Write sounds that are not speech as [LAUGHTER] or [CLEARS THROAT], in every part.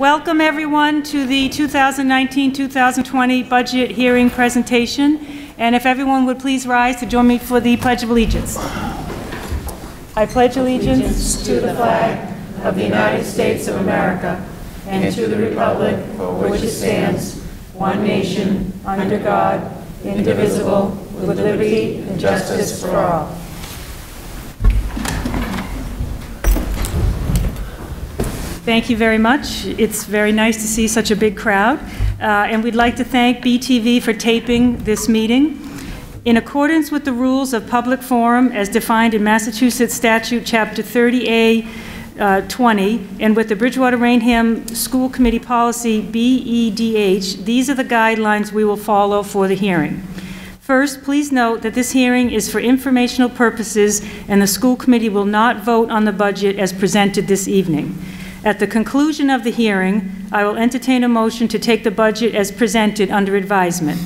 Welcome, everyone, to the 2019-2020 budget hearing presentation. And if everyone would please rise to join me for the Pledge of Allegiance. I pledge allegiance to the flag of the United States of America and to the republic for which it stands, one nation, under God, indivisible, with liberty and justice for all. Thank you very much. It's very nice to see such a big crowd. Uh, and we'd like to thank BTV for taping this meeting. In accordance with the rules of public forum as defined in Massachusetts Statute Chapter 30A uh, 20, and with the Bridgewater Raynham School Committee Policy BEDH, these are the guidelines we will follow for the hearing. First, please note that this hearing is for informational purposes and the school committee will not vote on the budget as presented this evening. At the conclusion of the hearing, I will entertain a motion to take the budget as presented under advisement.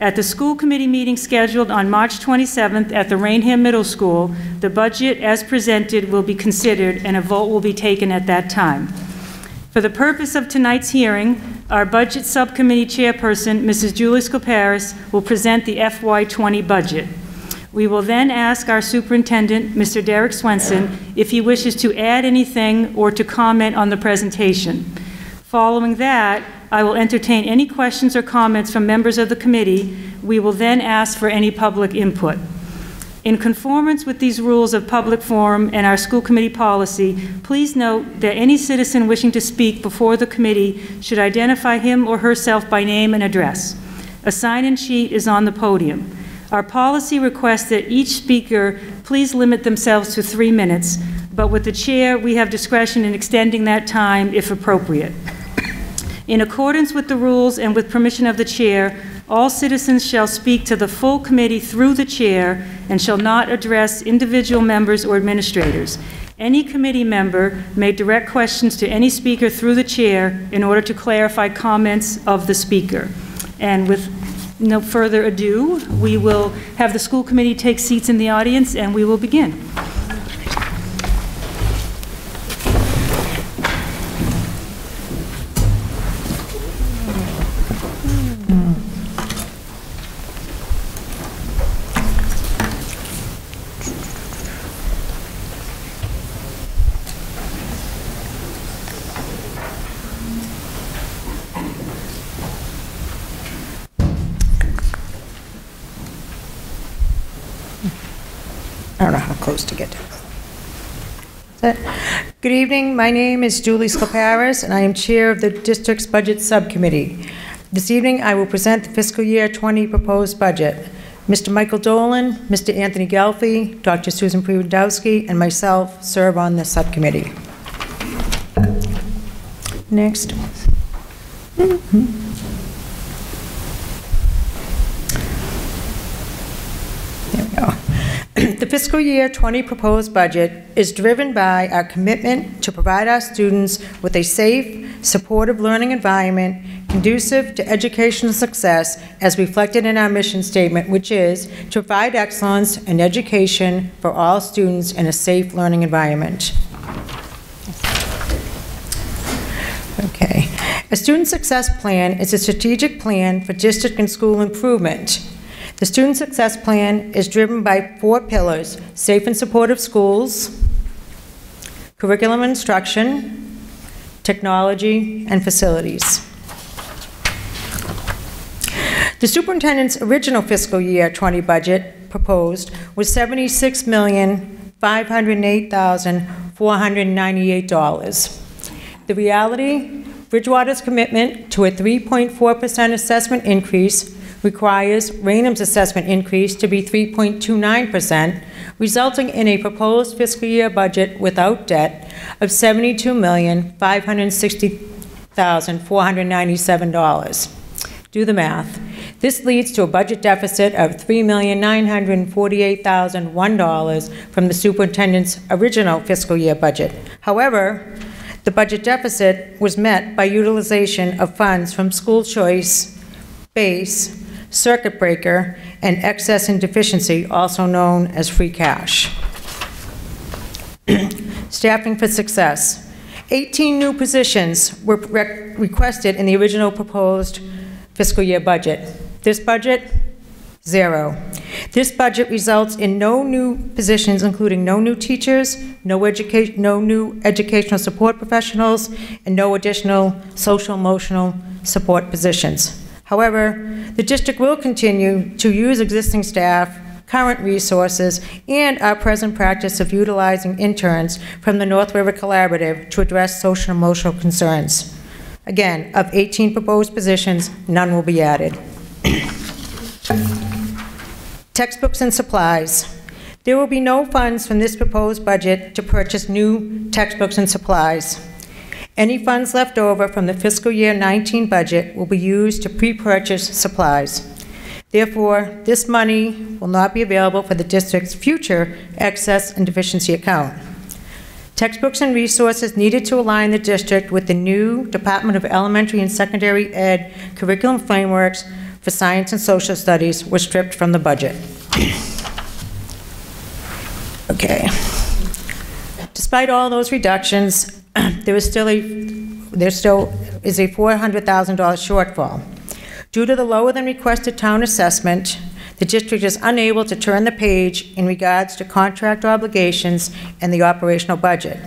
At the school committee meeting scheduled on March 27th at the Raynham Middle School, the budget as presented will be considered and a vote will be taken at that time. For the purpose of tonight's hearing, our Budget Subcommittee Chairperson, Mrs. Julie Scoparis, will present the FY20 budget. We will then ask our superintendent, Mr. Derek Swenson, if he wishes to add anything or to comment on the presentation. Following that, I will entertain any questions or comments from members of the committee. We will then ask for any public input. In conformance with these rules of public forum and our school committee policy, please note that any citizen wishing to speak before the committee should identify him or herself by name and address. A sign-in sheet is on the podium. Our policy requests that each speaker please limit themselves to three minutes, but with the chair, we have discretion in extending that time if appropriate. In accordance with the rules and with permission of the chair, all citizens shall speak to the full committee through the chair and shall not address individual members or administrators. Any committee member may direct questions to any speaker through the chair in order to clarify comments of the speaker. And with no further ado, we will have the school committee take seats in the audience and we will begin. Good evening, my name is Julie Scoparis, and I am Chair of the District's Budget Subcommittee. This evening, I will present the fiscal year 20 proposed budget. Mr. Michael Dolan, Mr. Anthony Gelfi, Dr. Susan Prudowski, and myself serve on the subcommittee. Next. There we go. The fiscal year 20 proposed budget is driven by our commitment to provide our students with a safe, supportive learning environment conducive to educational success as reflected in our mission statement, which is to provide excellence in education for all students in a safe learning environment. Okay. A student success plan is a strategic plan for district and school improvement. The student success plan is driven by four pillars, safe and supportive schools, curriculum instruction, technology, and facilities. The superintendent's original fiscal year 20 budget proposed was $76,508,498. The reality, Bridgewater's commitment to a 3.4% assessment increase requires Raynham's assessment increase to be 3.29%, resulting in a proposed fiscal year budget without debt of $72,560,497. Do the math. This leads to a budget deficit of $3,948,001 from the superintendent's original fiscal year budget. However, the budget deficit was met by utilization of funds from school choice, base, circuit breaker, and excess and deficiency, also known as free cash. [CLEARS THROAT] Staffing for success. 18 new positions were requested in the original proposed fiscal year budget. This budget, zero. This budget results in no new positions, including no new teachers, no no new educational support professionals, and no additional social emotional support positions. However, the district will continue to use existing staff, current resources, and our present practice of utilizing interns from the North River Collaborative to address social and emotional concerns. Again, of 18 proposed positions, none will be added. Textbooks and supplies. There will be no funds from this proposed budget to purchase new textbooks and supplies. Any funds left over from the fiscal year 19 budget will be used to pre-purchase supplies. Therefore, this money will not be available for the district's future excess and deficiency account. Textbooks and resources needed to align the district with the new Department of Elementary and Secondary Ed curriculum frameworks for science and social studies were stripped from the budget. Okay. Despite all those reductions, [CLEARS THROAT] there is still a, there still is a $400,000 shortfall. Due to the lower than requested town assessment, the district is unable to turn the page in regards to contract obligations and the operational budget.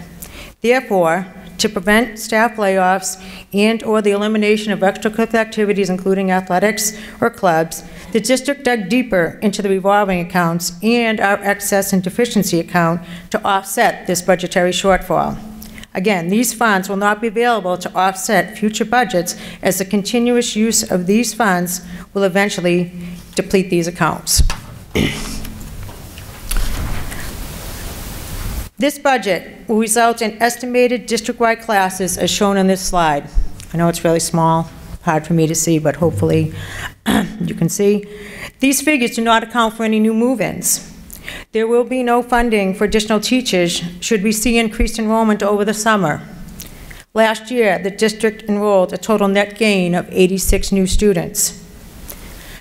Therefore, to prevent staff layoffs and/or the elimination of extracurricular activities, including athletics or clubs, the district dug deeper into the revolving accounts and our excess and deficiency account to offset this budgetary shortfall. Again, these funds will not be available to offset future budgets as the continuous use of these funds will eventually deplete these accounts. This budget will result in estimated district-wide classes as shown on this slide. I know it's really small, hard for me to see, but hopefully [CLEARS THROAT] you can see. These figures do not account for any new move-ins. There will be no funding for additional teachers should we see increased enrollment over the summer. Last year, the district enrolled a total net gain of 86 new students.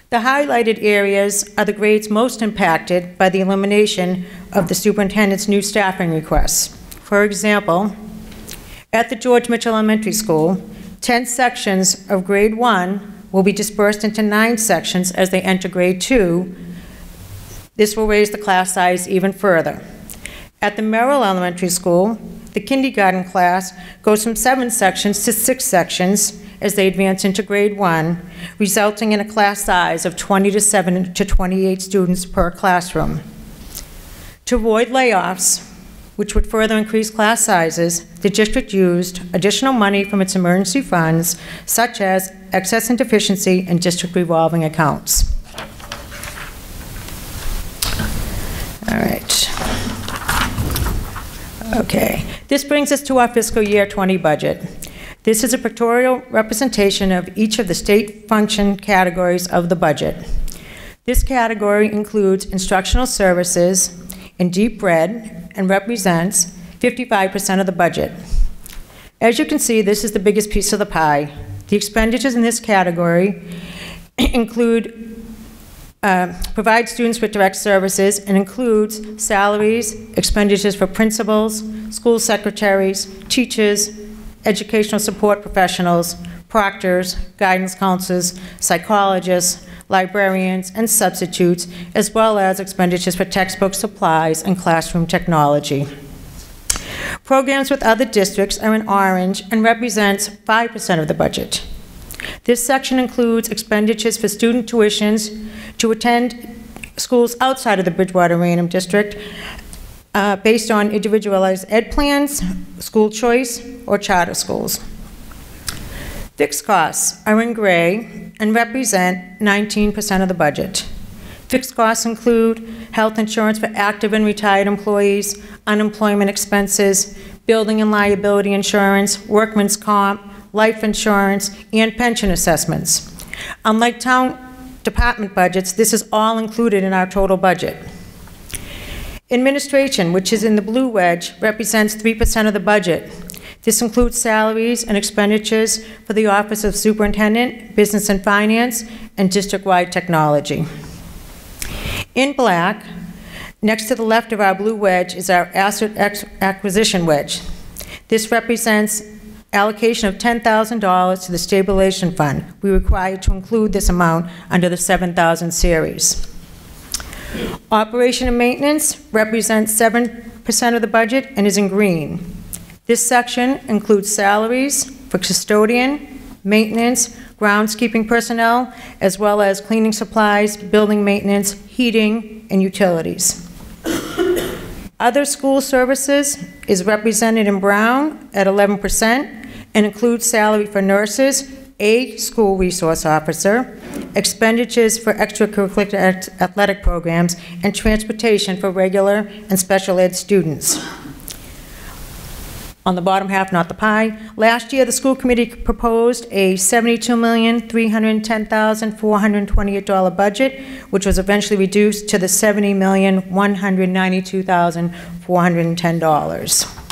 The highlighted areas are the grades most impacted by the elimination of the superintendent's new staffing requests. For example, at the George Mitchell Elementary School, 10 sections of grade 1 will be dispersed into nine sections as they enter grade 2. This will raise the class size even further. At the Merrill Elementary School, the kindergarten class goes from seven sections to six sections as they advance into grade one, resulting in a class size of 20 to 7 to 28 students per classroom. To avoid layoffs, which would further increase class sizes, the district used additional money from its emergency funds, such as excess and deficiency and district revolving accounts. All right. Okay. This brings us to our fiscal year 20 budget. This is a pictorial representation of each of the state function categories of the budget. This category includes instructional services in deep red and represents 55% of the budget. As you can see, this is the biggest piece of the pie. The expenditures in this category [CLEARS THROAT] include uh, students with direct services and includes salaries, expenditures for principals, school secretaries, teachers, educational support professionals, proctors, guidance counselors, psychologists, librarians, and substitutes, as well as expenditures for textbook supplies and classroom technology. Programs with other districts are in orange and represents 5% of the budget. This section includes expenditures for student tuitions to attend schools outside of the Bridgewater Raynham District uh, based on individualized ed plans, school choice, or charter schools. Fixed costs are in gray and represent 19% of the budget. Fixed costs include health insurance for active and retired employees, unemployment expenses, building and liability insurance, workman's comp, life insurance, and pension assessments. Unlike town department budgets, this is all included in our total budget. Administration, which is in the blue wedge, represents 3% of the budget. This includes salaries and expenditures for the Office of Superintendent, Business and Finance, and district-wide technology. In black, next to the left of our blue wedge is our asset acquisition wedge. This represents allocation of $10,000 to the stabilization fund. We require to include this amount under the 7,000 series. Operation and maintenance represents 7% of the budget and is in green. This section includes salaries for custodian, maintenance, groundskeeping personnel, as well as cleaning supplies, building maintenance, heating, and utilities. Other school services is represented in brown at 11% and includes salary for nurses, a school resource officer, expenditures for extracurricular athletic programs, and transportation for regular and special ed students. On the bottom half, not the pie, last year, the school committee proposed a $72,310,428 budget, which was eventually reduced to the $70,192,410.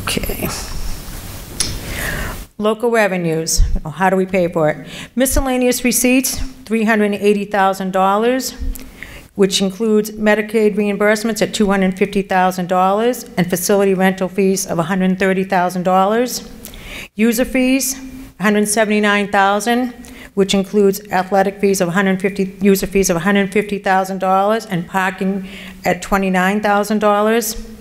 Okay. Local revenues, how do we pay for it? Miscellaneous receipts, $380,000, which includes Medicaid reimbursements at $250,000 and facility rental fees of $130,000. User fees, $179,000, which includes athletic fees of 150, user fees of $150,000 and parking at $29,000.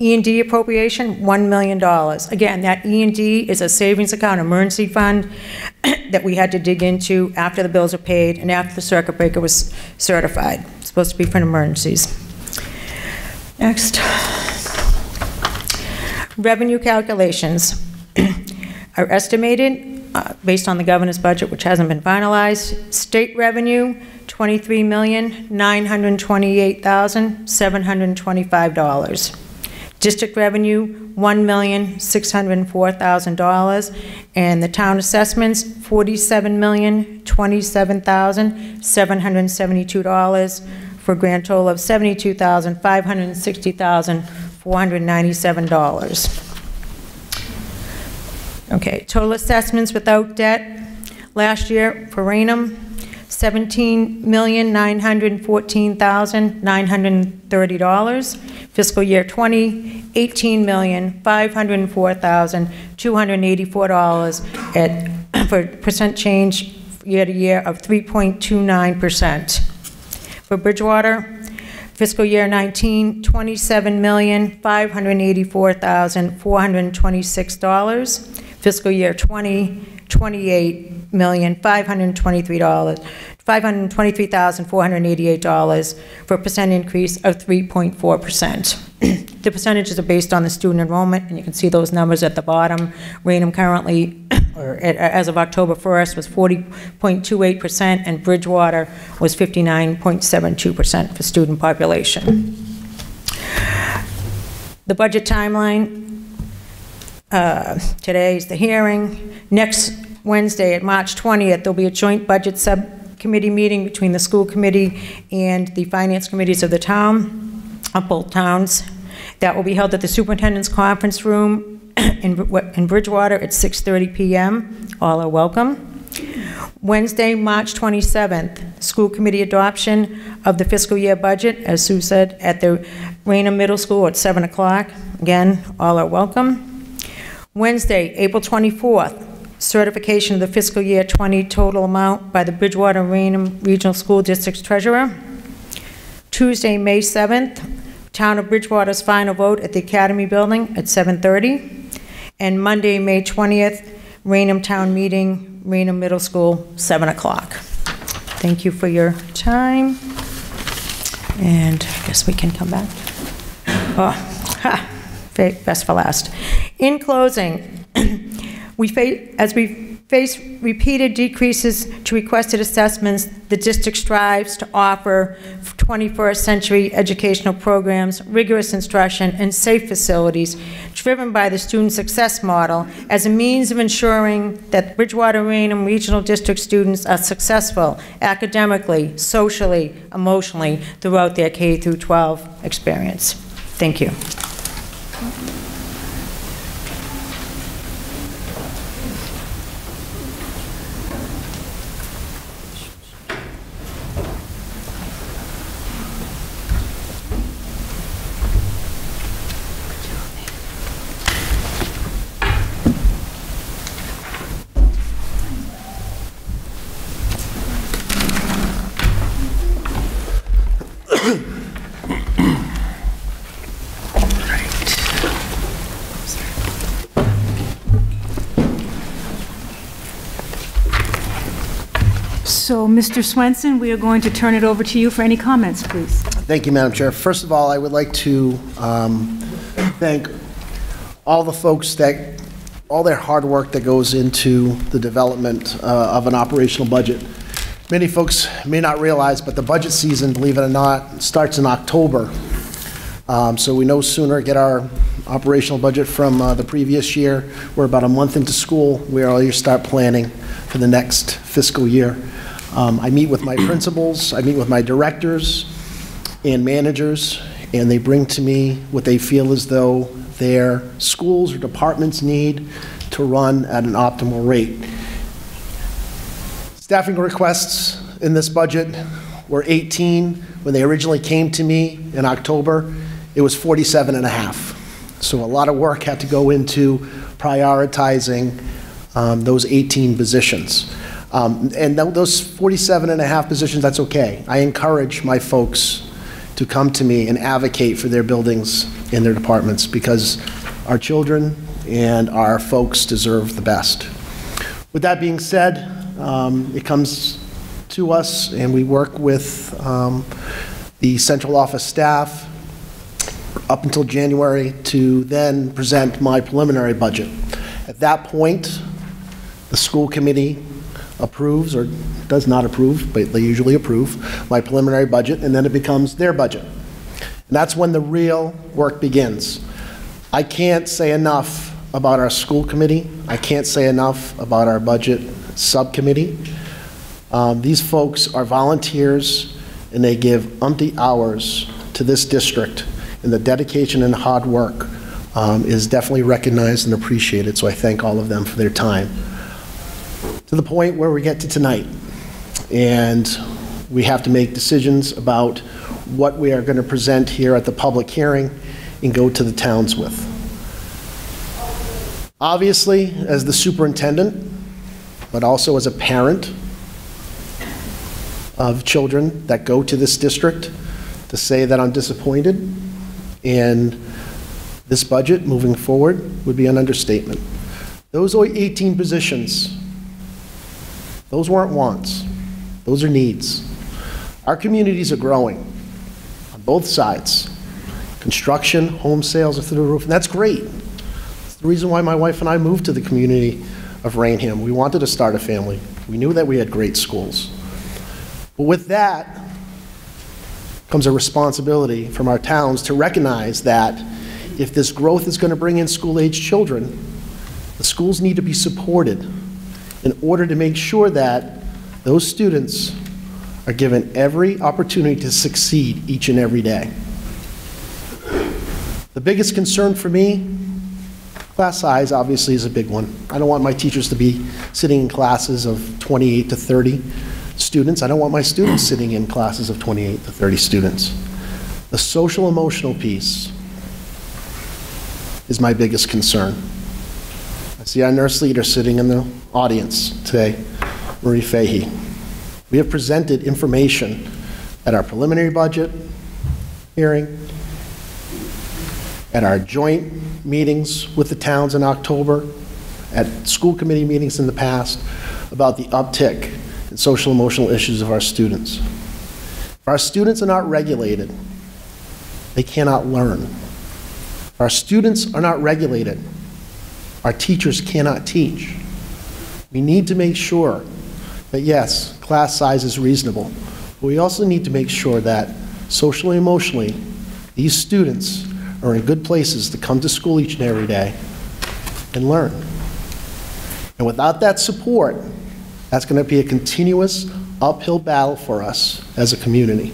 E and D appropriation, $1 million. Again, that E and D is a savings account, emergency fund [CLEARS THROAT] that we had to dig into after the bills are paid and after the circuit breaker was certified. It's Supposed to be for emergencies. Next. Revenue calculations [CLEARS THROAT] are estimated, uh, based on the governor's budget, which hasn't been finalized. State revenue, $23,928,725. District revenue, $1,604,000. And the town assessments, $47,027,772, for a grand total of $72,560,497. Okay, total assessments without debt, last year for Raynham, $17,914,930. Fiscal year '20, $18,504,284 at, [CLEARS THROAT] for percent change year to year of 3.29%. For Bridgewater, fiscal year 19, $27,584,426. Fiscal year 20, $28,523, $523,488 for a percent increase of 3.4%. [CLEARS THROAT] The percentages are based on the student enrollment, and you can see those numbers at the bottom. Raynham currently, [CLEARS THROAT] or at- as of October 1st, was 40.28%, and Bridgewater was 59.72% for student population. The budget timeline, uh, Today is the hearing. Next Wednesday, at March 20th, there'll be a joint budget subcommittee meeting between the school committee and the finance committees of the town, of both towns. That will be held at the superintendent's conference room [CLEARS THROAT] in in Bridgewater at 6:30 PM. All are welcome. Wednesday, March 27th, school committee adoption of the fiscal year budget, as Sue said, at the Raynham Middle School at 7 o'clock. Again, all are welcome. Wednesday, April 24th, certification of the fiscal year 20 total amount by the Bridgewater Raynham Regional School District's treasurer. Tuesday, May 7th, Town of Bridgewater's final vote at the Academy Building at 7:30. And Monday, May 20th, Raynham Town Meeting, Raynham Middle School, 7 o'clock. Thank you for your time. And I guess we can come back. Oh, [LAUGHS] ha, best for last. In closing, [CLEARS THROAT] we as we face repeated decreases to requested assessments, the district strives to offer 21st century educational programs, rigorous instruction, and safe facilities driven by the student success model as a means of ensuring that Bridgewater Raynham Regional District students are successful academically, socially, emotionally throughout their K through 12 experience. Thank you. Mr. Swenson, we are going to turn it over to you for any comments, please. Thank you, Madam Chair. First of all, I would like to um, thank all the folks that, all their hard work that goes into the development uh, of an operational budget. Many folks may not realize, but the budget season, believe it or not, starts in October. Um, So we no sooner get our operational budget from uh, the previous year, we're about a month into school, we already start planning for the next fiscal year. Um, I meet with my principals, I meet with my directors and managers, and they bring to me what they feel as though their schools or departments need to run at an optimal rate. Staffing requests in this budget were 18. When they originally came to me in October, it was 47 and a half. So a lot of work had to go into prioritizing um, those 18 positions. Um, And tho- those 47 and a half positions, that's okay. I encourage my folks to come to me and advocate for their buildings and their departments because our children and our folks deserve the best. With that being said, um, it comes to us, and we work with um, the central office staff up until January to then present my preliminary budget. At that point, the school committee approves or does not approve, but they usually approve, my preliminary budget, and then it becomes their budget. And that's when the real work begins. I can't say enough about our school committee. I can't say enough about our budget subcommittee. Um, These folks are volunteers, and they give umpty hours to this district, and the dedication and hard work um, is definitely recognized and appreciated, so I thank all of them for their time. To the point where we get to tonight, and we have to make decisions about what we are going to present here at the public hearing and go to the towns with. Obviously, as the superintendent, but also as a parent of children that go to this district, to say that I'm disappointed in this budget moving forward would be an understatement. Those 18 positions, those weren't wants, those are needs. Our communities are growing on both sides. Construction, home sales are through the roof, and that's great. It's the reason why my wife and I moved to the community of Raynham. We wanted to start a family. We knew that we had great schools. But with that comes a responsibility from our towns to recognize that if this growth is going to bring in school-aged children, the schools need to be supported in order to make sure that those students are given every opportunity to succeed each and every day. The biggest concern for me, class size obviously is a big one. I don't want my teachers to be sitting in classes of 28 to 30 students. I don't want my students sitting in classes of 28 to 30 students. The social emotional piece is my biggest concern. See our nurse leader sitting in the audience today, Marie Fahey. We have presented information at our preliminary budget hearing, at our joint meetings with the towns in October, at school committee meetings in the past, about the uptick in social emotional issues of our students. If our students are not regulated, they cannot learn. If our students are not regulated, our teachers cannot teach. We need to make sure that, yes, class size is reasonable, but we also need to make sure that socially and emotionally, these students are in good places to come to school each and every day and learn. And without that support, that's going to be a continuous uphill battle for us as a community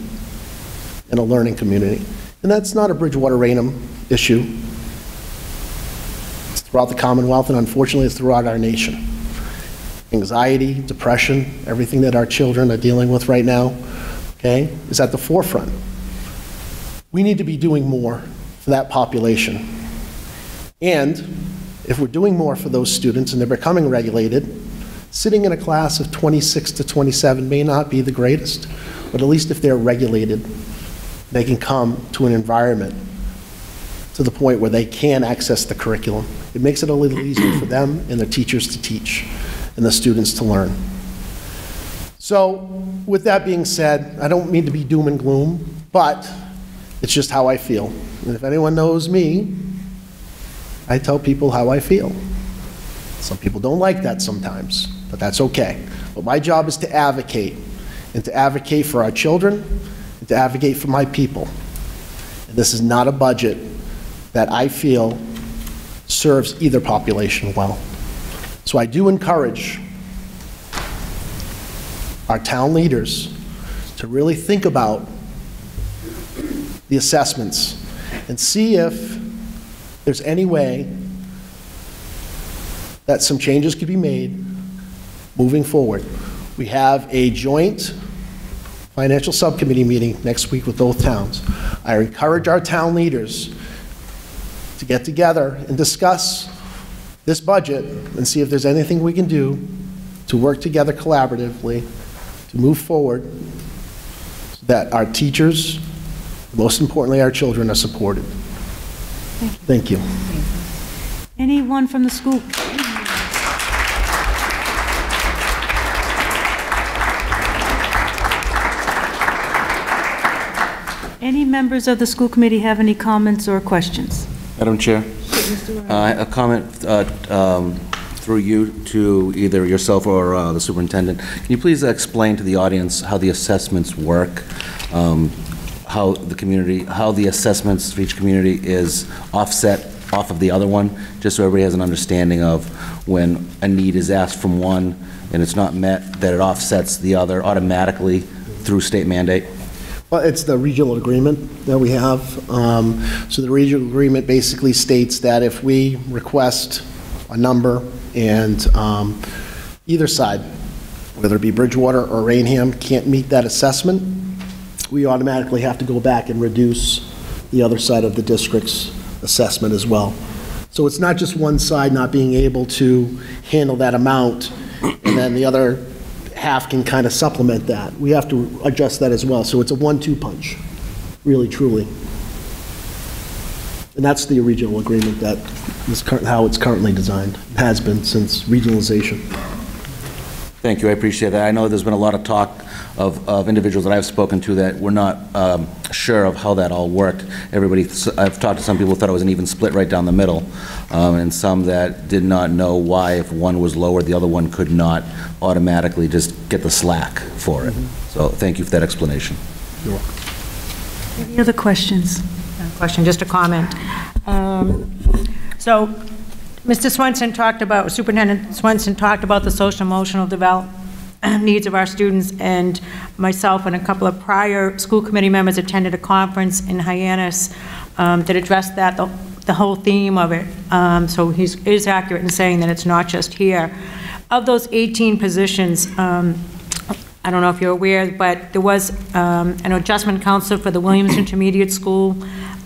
and a learning community. And that's not a Bridgewater Raynham issue. Throughout the Commonwealth, and unfortunately, it's throughout our nation. Anxiety, depression, everything that our children are dealing with right now, okay, is at the forefront. We need to be doing more for that population. And if we're doing more for those students and they're becoming regulated, sitting in a class of 26 to 27 may not be the greatest, but at least if they're regulated, they can come to an environment to the point where they can access the curriculum. It makes it a little easier for them and the teachers to teach and the students to learn. So, with that being said, I don't mean to be doom and gloom, but it's just how I feel. And if anyone knows me, I tell people how I feel. Some people don't like that sometimes, but that's okay. But my job is to advocate, and to advocate for our children, and to advocate for my people. And this is not a budget that I feel serves either population well. So I do encourage our town leaders to really think about the assessments and see if there's any way that some changes could be made moving forward. We have a joint financial subcommittee meeting next week with both towns. I encourage our town leaders to get together and discuss this budget and see if there's anything we can do to work together collaboratively to move forward so that our teachers, most importantly, our children, are supported. Thank you. Anyone from the school? Any members of the school committee have any comments or questions? Madam Chair, uh, a comment uh, um, through you to either yourself or uh, the superintendent. Can you please explain to the audience how the assessments work? um, How the community, how the assessments for each community is offset off of the other one? Just so everybody has an understanding of when a need is asked from one and it's not met, that it offsets the other automatically through state mandate? Well, it's the regional agreement that we have. Um, So the regional agreement basically states that if we request a number and um, either side, whether it be Bridgewater or Raynham, can't meet that assessment, we automatically have to go back and reduce the other side of the district's assessment as well. So it's not just one side not being able to handle that amount, and then the other half can kind of supplement that. We have to adjust that as well. So it's a one-two punch, really, truly. And that's the original agreement that is how it's currently designed, has been since regionalization. Thank you, I appreciate that. I know there's been a lot of talk of, of individuals that I've spoken to that were not um, sure of how that all worked. Everybody, I've talked to some people who thought it was an even split right down the middle, um, and some that did not know why if one was lower, the other one could not automatically just get the slack for it. So thank you for that explanation. You're welcome. Any other questions? No question, just a comment. Um, So, Mr. Swenson talked about, Superintendent Swenson talked about the social emotional development [CLEARS THROAT] needs of our students, and myself and a couple of prior school committee members attended a conference in Hyannis um, that addressed that, the the whole theme of it. Um, So he's, is accurate in saying that it's not just here. Of those 18 positions, um, I don't know if you're aware, but there was um, an adjustment counselor for the Williams Intermediate School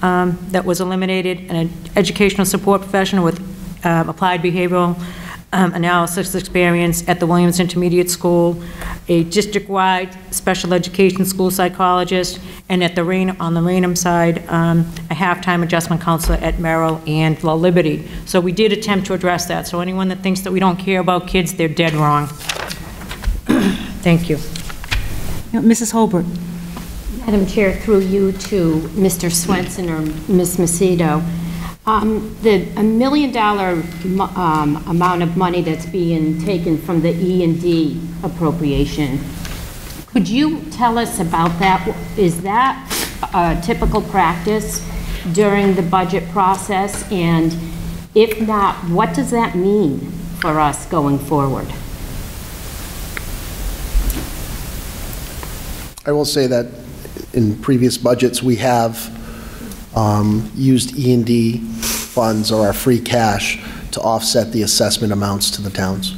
um, that was eliminated, and an educational support professional with um, applied behavioral um, analysis experience at the Williams Intermediate School, a district-wide special education school psychologist, and at the Rain, on the Raynham side, um, a half-time adjustment counselor at Merrill and LaLiberte. So we did attempt to address that. So anyone that thinks that we don't care about kids, they're dead wrong. [CLEARS THROAT] Thank you. Yeah, Mrs. Holbrook? Madam Chair, through you to Mr. Swenson or Ms. Macedo, um, the, a million dollar um, amount of money that's being taken from the E and D appropriation, could you tell us about that? Is that a typical practice during the budget process? And if not, what does that mean for us going forward? I will say that in previous budgets, we have um, used E and D funds or our free cash to offset the assessment amounts to the towns.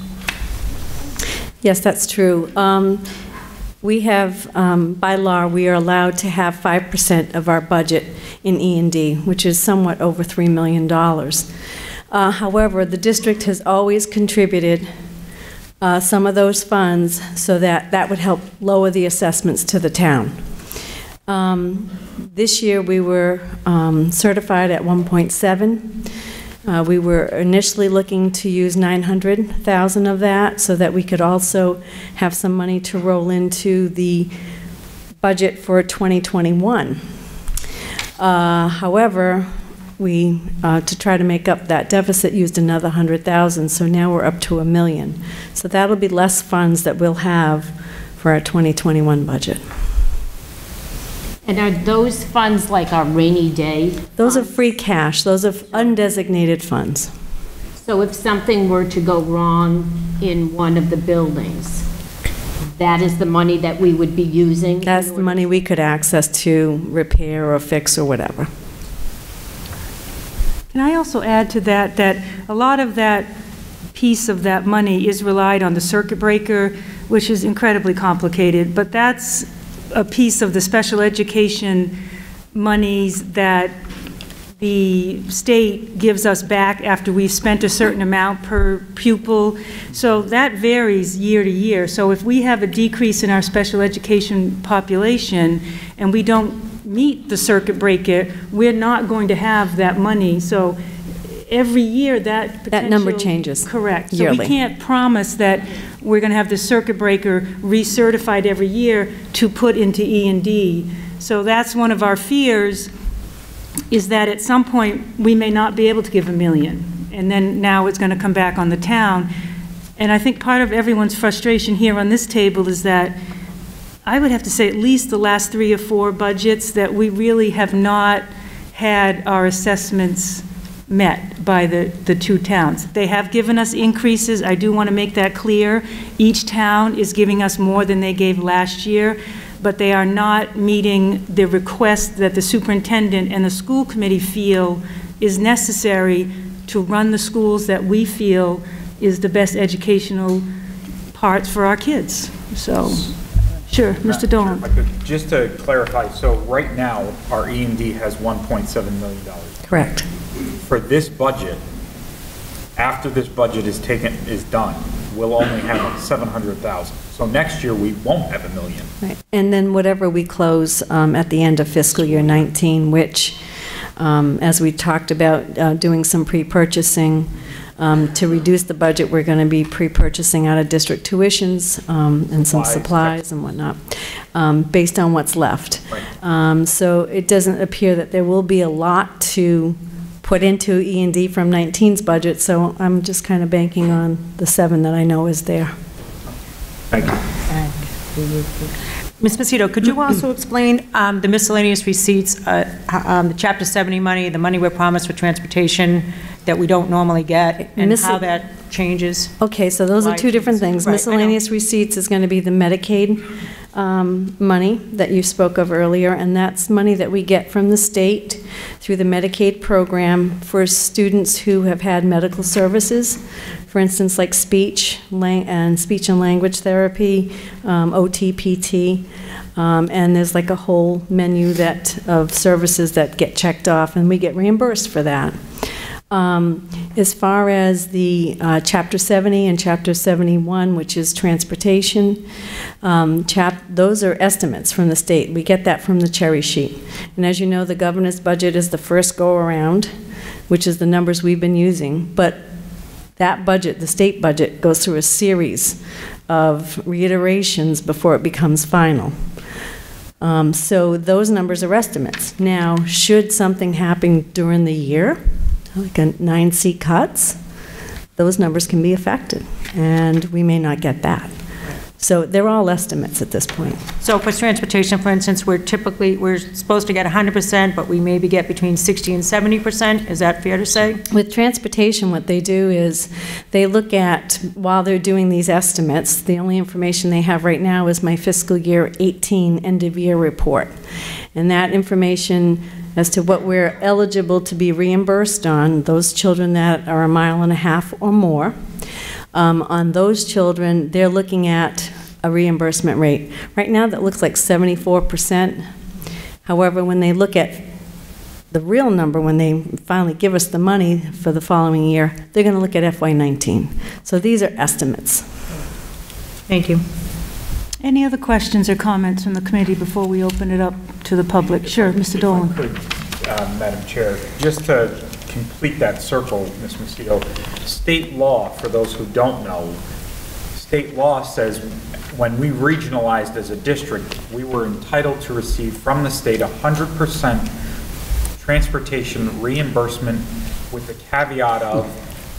Yes, that's true. Um, We have, um, by law, we are allowed to have 5% of our budget in E and D, which is somewhat over $3 million. Uh, However, the district has always contributed uh, some of those funds so that that would help lower the assessments to the town. Um, This year, we were um, certified at 1.7. Uh, We were initially looking to use 900,000 of that so that we could also have some money to roll into the budget for 2021. Uh, However, we, uh, to try to make up that deficit, used another 100,000, so now we're up to a million. So that'll be less funds that we'll have for our 2021 budget. And are those funds like our rainy day? Those are free cash, those are undesignated funds. So if something were to go wrong in one of the buildings, that is the money that we would be using? That's the money we could access to repair or fix or whatever. Can I also add to that, that a lot of that piece of that money is relied on the circuit breaker, which is incredibly complicated, but that's a piece of the special education monies that the state gives us back after we've spent a certain amount per pupil. So that varies year to year. So if we have a decrease in our special education population and we don't meet the circuit breaker, we're not going to have that money. So every year, that That number changes Correct. So we yearly. can't promise that we're going to have the circuit breaker recertified every year to put into E and D. So that's one of our fears, is that at some point, we may not be able to give a million, and then now it's going to come back on the town. And I think part of everyone's frustration here on this table is that I would have to say at least the last three or four budgets that we really have not had our assessments met by the, the two towns. They have given us increases, I do want to make that clear. Each town is giving us more than they gave last year, but they are not meeting the request that the superintendent and the school committee feel is necessary to run the schools that we feel is the best educational parts for our kids. So, sure, Mr. Dolan. If I could, Just to clarify, so right now, our E and D has $1.7 million. Correct. For this budget, after this budget is taken, is done, we'll only have [CLEARS THROAT] 700,000. So next year, we won't have a million. Right. And then whatever we close um, at the end of fiscal year 19, which, um, as we talked about, uh, doing some pre-purchasing, um, to reduce the budget, we're going to be pre-purchasing out of district tuitions um, and some Supplies. supplies and whatnot, um, based on what's left. Right. Um, So it doesn't appear that there will be a lot to put into E and D from 19's budget, so I'm just kind of banking on the seven that I know is there. Thank you. Ms. Macedo, could you also explain um, the miscellaneous receipts, uh, um, the Chapter 70 money, the money we're promised for transportation that we don't normally get, and how that changes? Okay, so those are two different things. right, I know. Miscellaneous receipts is going to be the Medicaid um, money that you spoke of earlier, and that's money that we get from the state through the Medicaid program for students who have had medical services, for instance, like speech, lang- and speech and language therapy, um, OT, PT, um, and there's like a whole menu that, of services that get checked off, and we get reimbursed for that. Um, As far as the uh, Chapter 70 and Chapter 71, which is transportation, um, chap, those are estimates from the state. We get that from the cherry sheet. And as you know, the governor's budget is the first go-around, which is the numbers we've been using. But that budget, the state budget, goes through a series of reiterations before it becomes final. Um, So those numbers are estimates. Now, should something happen during the year, like a 9C cuts, those numbers can be affected, and we may not get that. So they're all estimates at this point. So for transportation, for instance, we're typically, we're supposed to get 100%, but we maybe get between 60 and 70%? Is that fair to say? With transportation, what they do is, they look at, while they're doing these estimates, the only information they have right now is my fiscal year 18 end-of-year report. And that information as to what we're eligible to be reimbursed on, those children that are a mile and a half or more, um, on those children, they're looking at a reimbursement rate. Right now, that looks like 74%. However, when they look at the real number, when they finally give us the money for the following year, they're going to look at FY19. So these are estimates. Thank you. Any other questions or comments from the committee before we open it up to the public? Sure, Mr. Dolan. Could, uh, Madam Chair, just to complete that circle, Ms. Macedo, state law, for those who don't know, state law says when we regionalized as a district, we were entitled to receive from the state 100% transportation reimbursement with the caveat of,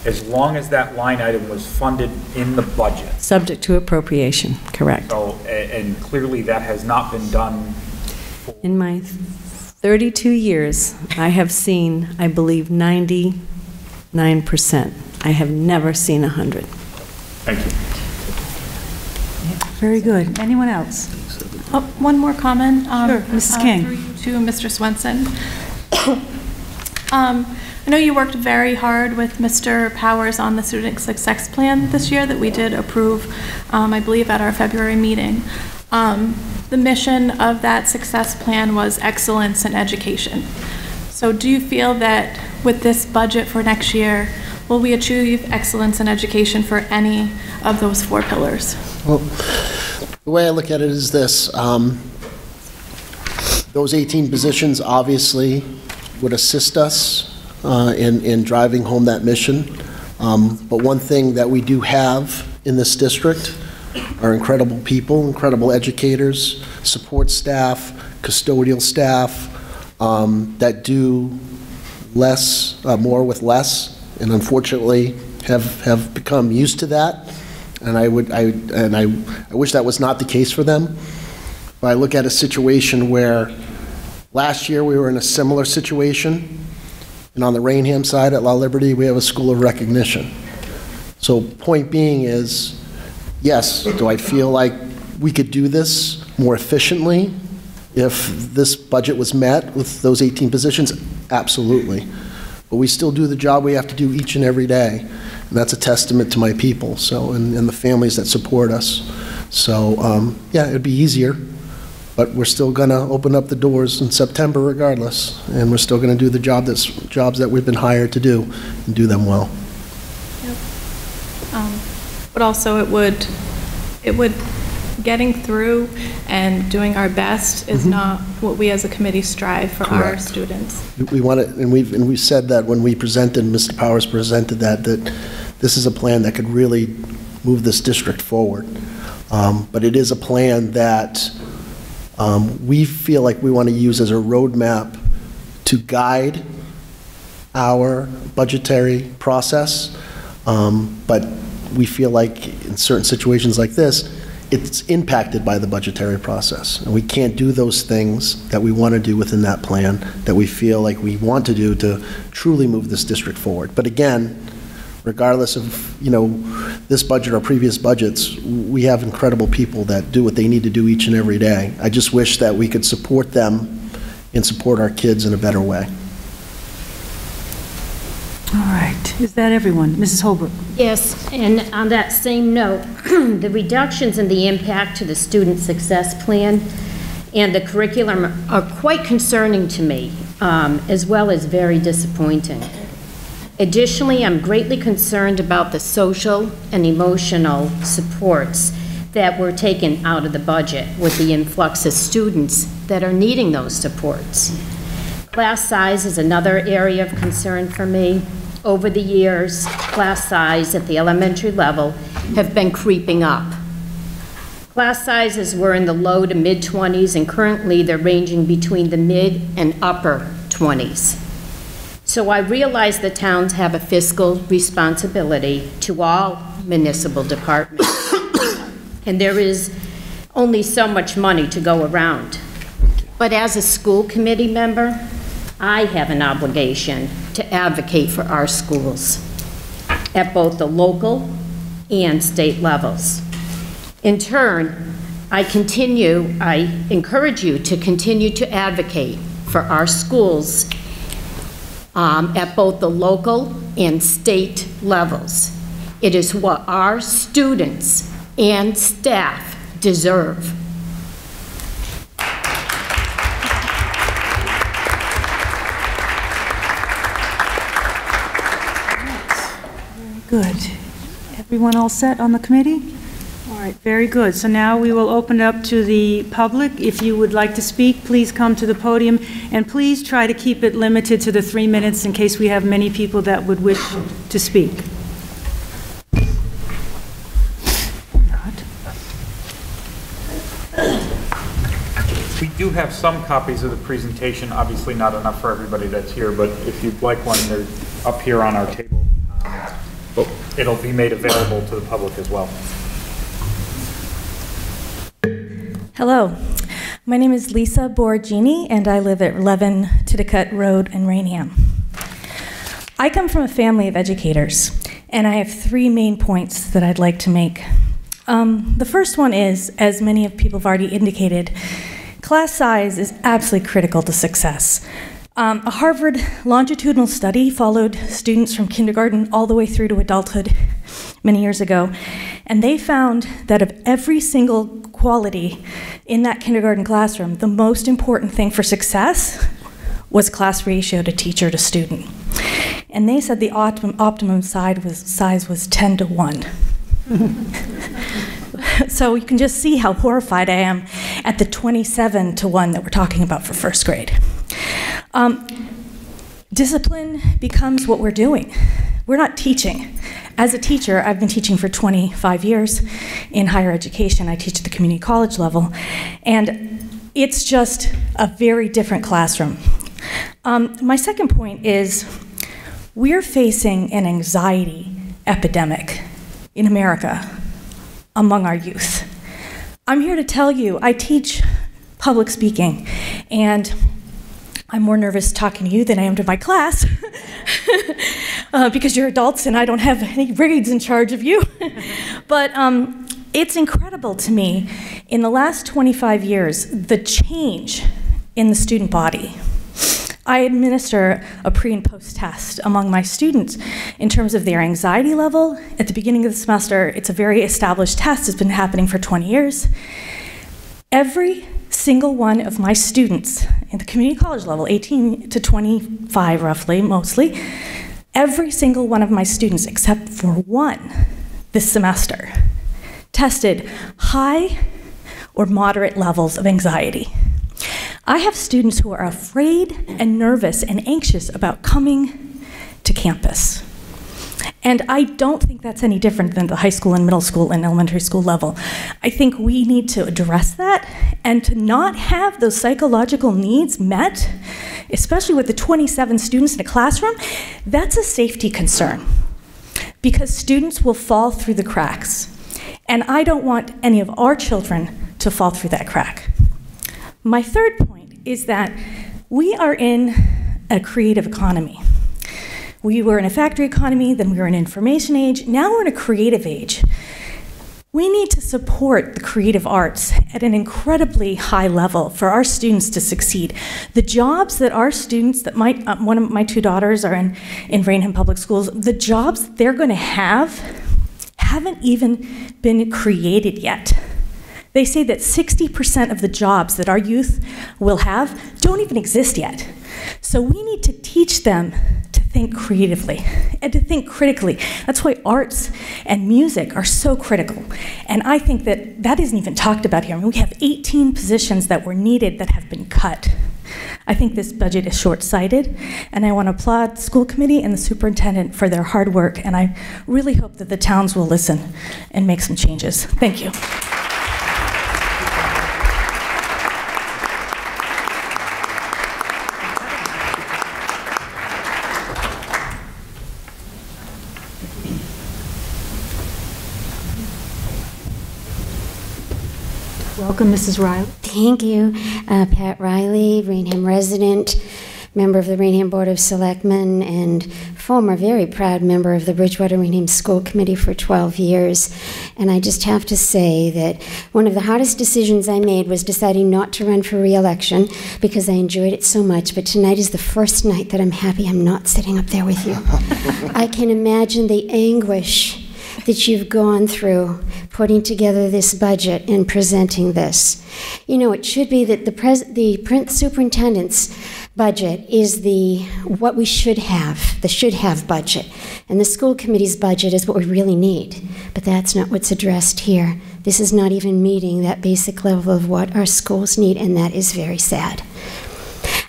as long as that line item was funded in the budget. Subject to appropriation, correct. So, and clearly that has not been done. In my 32 years, I have seen, I believe, 99%. I have never seen 100. Thank you. Very good. Anyone else? Oh, One more comment. um, Sure, Mrs. uh, King. through you To Mr. Swenson. [COUGHS] Um, I know you worked very hard with Mr. Powers on the student success plan this year that we did approve, um, I believe, at our February meeting. Um, The mission of that success plan was excellence in education. So do you feel that with this budget for next year, will we achieve excellence in education for any of those four pillars? Well, the way I look at it is this, um, those 18 positions obviously would assist us uh, in, in driving home that mission. Um, But one thing that we do have in this district are incredible people, incredible educators, support staff, custodial staff um, that do less, uh, more with less, and unfortunately have, have become used to that. And I would, I, and I, I wish that was not the case for them. But I look at a situation where last year we were in a similar situation, and on the Raynham side at LaLiberte, we have a school of recognition. So point being is, yes, do I feel like we could do this more efficiently if this budget was met with those 18 positions? Absolutely. But we still do the job we have to do each and every day. And that's a testament to my people, so, and, and the families that support us. So, um, yeah, it'd be easier, but we're still gonna open up the doors in September regardless. And we're still gonna do the job that's, jobs that we've been hired to do, and do them well. Um, But also, it would, it would, getting through and doing our best is not what we as a committee strive for our Mm-hmm. Students. We want it, and we've, and we said that when we presented, Mr. Powers presented that, that this is a plan that could really move this district forward. Um, But it is a plan that um, we feel like we want to use as a roadmap to guide our budgetary process. Um, But we feel like in certain situations like this, it's impacted by the budgetary process. And we can't do those things that we want to do within that plan, that we feel like we want to do to truly move this district forward. But again, regardless of, you know, this budget or previous budgets, we have incredible people that do what they need to do each and every day. I just wish that we could support them and support our kids in a better way. All right. Is that everyone? Mrs. Holbrook? Yes, and on that same note, [CLEARS THROAT] the reductions in the impact to the student success plan and the curriculum are quite concerning to me, um, as well as very disappointing. Additionally, I'm greatly concerned about the social and emotional supports that were taken out of the budget with the influx of students that are needing those supports. Class size is another area of concern for me. Over the years, class size at the elementary level have been creeping up. Class sizes were in the low to mid-20s, and currently they're ranging between the mid and upper 20s. So I realize the towns have a fiscal responsibility to all municipal departments, [COUGHS] and there is only so much money to go around. But as a school committee member, I have an obligation to advocate for our schools at both the local and state levels. In turn, I continue, I encourage you to continue to advocate for our schools um, at both the local and state levels. It is what our students and staff deserve. Good. Everyone all set on the committee? All right, very good. So now we will open up to the public. If you would like to speak, please come to the podium, and please try to keep it limited to the three minutes in case we have many people that would wish to speak. We do have some copies of the presentation, obviously not enough for everybody that's here, but if you'd like one, they're up here on our table. Um, But it'll be made available to the public as well. Hello, my name is Lisa Borgini, and I live at 11 Titicut Road in Raynham. I come from a family of educators, and I have three main points that I'd like to make. Um, the first one is, as many of people have already indicated, class size is absolutely critical to success. Um, a Harvard longitudinal study followed students from kindergarten all the way through to adulthood many years ago, and they found that of every single quality in that kindergarten classroom, the most important thing for success was class ratio to teacher to student. And they said the optimum, optimum side was, size was 10 to 1. [LAUGHS] so you can just see how horrified I am at the 27 to 1 that we're talking about for first grade. Um, discipline becomes what we're doing. We're not teaching. As a teacher, I've been teaching for 25 years in higher education. I teach at the community college level, and it's just a very different classroom. Um, my second point is we're facing an anxiety epidemic in America among our youth. I'm here to tell you, I teach public speaking, and I'm more nervous talking to you than I am to my class [LAUGHS] uh, because you're adults and I don't have any grades in charge of you. [LAUGHS] but um, it's incredible to me in the last 25 years the change in the student body. I administer a pre and post test among my students in terms of their anxiety level. At the beginning of the semester, it's a very established test, it's been happening for 20 years. Every single one of my students in the community college level, 18 to 25 roughly, mostly, every single one of my students, except for one this semester, tested high or moderate levels of anxiety. I have students who are afraid and nervous and anxious about coming to campus. And I don't think that's any different than the high school and middle school and elementary school level. I think we need to address that and to not have those psychological needs met, especially with the 27 students in a classroom, that's a safety concern because students will fall through the cracks. And I don't want any of our children to fall through that crack. My third point is that we are in a creative economy. We were in a factory economy, then we were in an information age, now we're in a creative age. We need to support the creative arts at an incredibly high level for our students to succeed. The jobs that our students, that my, uh, one of my two daughters are in, in Raynham Public Schools, the jobs they're going to have haven't even been created yet. They say that 60% of the jobs that our youth will have don't even exist yet. So we need to teach them to think creatively [LAUGHS] and to think critically. That's why arts and music are so critical. And I think that that isn't even talked about here. I mean, we have 18 positions that were needed that have been cut. I think this budget is short sighted, and I want to applaud the school committee and the superintendent for their hard work, and I really hope that the towns will listen and make some changes. Thank you. Welcome, Mrs. Riley. Thank you. Uh, Pat Riley, Raynham resident, member of the Raynham Board of Selectmen, and former very proud member of the Bridgewater Raynham School Committee for 12 years. And I just have to say that one of the hardest decisions I made was deciding not to run for reelection because I enjoyed it so much. But tonight is the first night that I'm happy I'm not sitting up there with you. [LAUGHS] I can imagine the anguish that you've gone through putting together this budget and presenting this. You know, it should be that the, pres- the print superintendent's budget is the what we should have, the should have budget. And the school committee's budget is what we really need. But that's not what's addressed here. This is not even meeting that basic level of what our schools need, and that is very sad.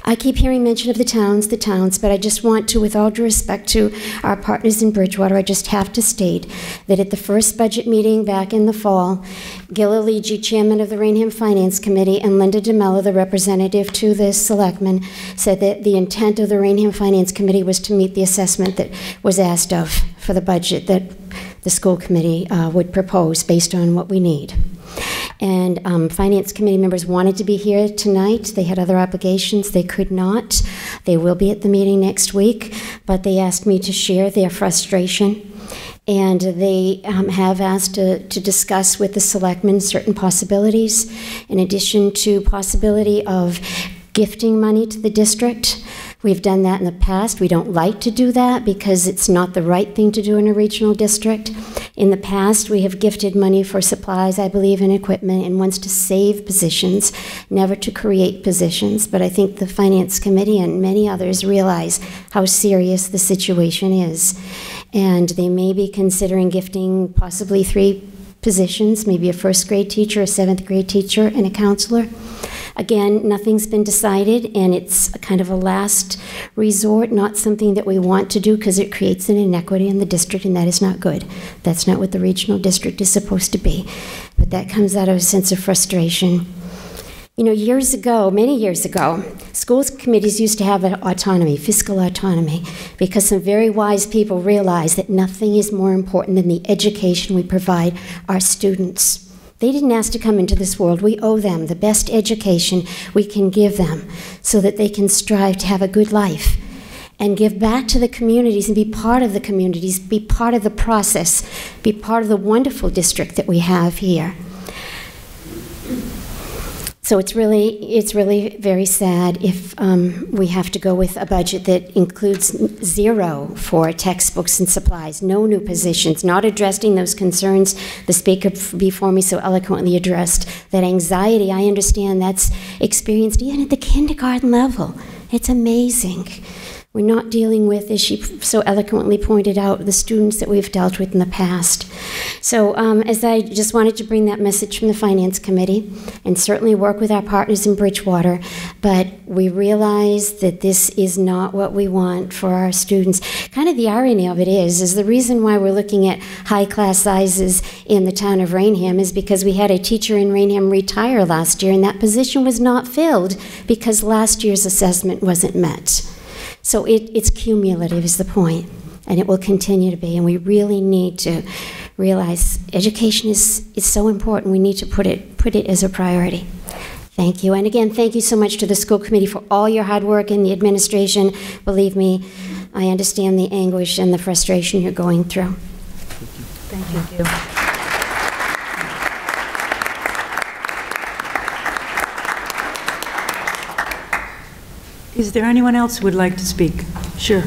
I keep hearing mention of the towns, the towns, but I just want to, with all due respect to our partners in Bridgewater, I just have to state that at the first budget meeting back in the fall, Gil Aligi, chairman of the Raynham Finance Committee, and Linda DeMello, the representative to the selectmen, said that the intent of the Raynham Finance Committee was to meet the assessment that was asked of for the budget that the school committee uh, would propose based on what we need. And um, Finance Committee members wanted to be here tonight. They had other obligations. They could not. They will be at the meeting next week, but they asked me to share their frustration. And they um, have asked to, to discuss with the selectmen certain possibilities, in addition to possibility of gifting money to the district. We've done that in the past. We don't like to do that because it's not the right thing to do in a regional district. In the past, we have gifted money for supplies, I believe, and equipment, and wants to save positions, never to create positions. But I think the Finance Committee and many others realize how serious the situation is. And they may be considering gifting possibly three positions, maybe a first grade teacher, a seventh grade teacher, and a counselor. Again, nothing's been decided, and it's kind of a last resort, not something that we want to do because it creates an inequity in the district, and that is not good. That's not what the regional district is supposed to be. But that comes out of a sense of frustration. You know, years ago, many years ago, schools committees used to have autonomy, fiscal autonomy, because some very wise people realized that nothing is more important than the education we provide our students. They didn't ask to come into this world. We owe them the best education we can give them so that they can strive to have a good life and give back to the communities and be part of the communities, be part of the process, be part of the wonderful district that we have here. So it's really, it's really very sad if um, we have to go with a budget that includes zero for textbooks and supplies, no new positions, not addressing those concerns the speaker before me so eloquently addressed. That anxiety, I understand that's experienced even at the kindergarten level. It's amazing. We're not dealing with, as she so eloquently pointed out, the students that we've dealt with in the past. So, um, as I just wanted to bring that message from the Finance Committee and certainly work with our partners in Bridgewater, but we realize that this is not what we want for our students. Kind of the irony of it is, is the reason why we're looking at high class sizes in the town of Raynham is because we had a teacher in Raynham retire last year and that position was not filled because last year's assessment wasn't met. So it, it's cumulative, is the point, and it will continue to be. And we really need to realize education is, is so important. We need to put it, put it as a priority. Thank you. And again, thank you so much to the school committee for all your hard work and the administration. Believe me, I understand the anguish and the frustration you're going through. Thank you. Is there anyone else who would like to speak? Sure.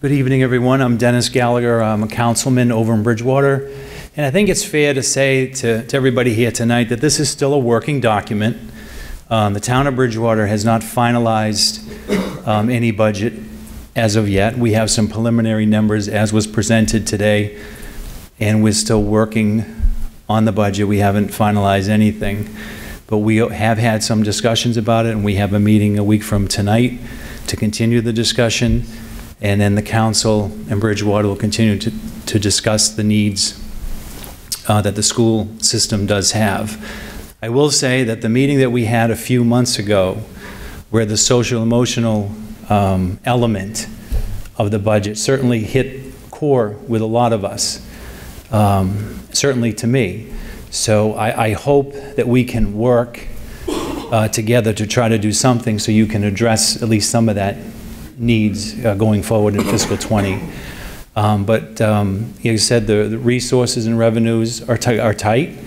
Good evening, everyone. I'm Dennis Gallagher. I'm a councilman over in Bridgewater. And I think it's fair to say to, to everybody here tonight that this is still a working document. Um, the town of Bridgewater has not finalized um, any budget as of yet. We have some preliminary numbers as was presented today, and we're still working on the budget. We haven't finalized anything, but we have had some discussions about it, and we have a meeting a week from tonight to continue the discussion, and then the council and Bridgewater will continue to, to discuss the needs uh, that the school system does have. I will say that the meeting that we had a few months ago, where the social emotional um, element of the budget certainly hit core with a lot of us, um, certainly to me. So I, I, hope that we can work uh, together to try to do something so you can address at least some of that needs uh, going forward in fiscal 20. Um, but um, I said, the, the, resources and revenues are, are tight.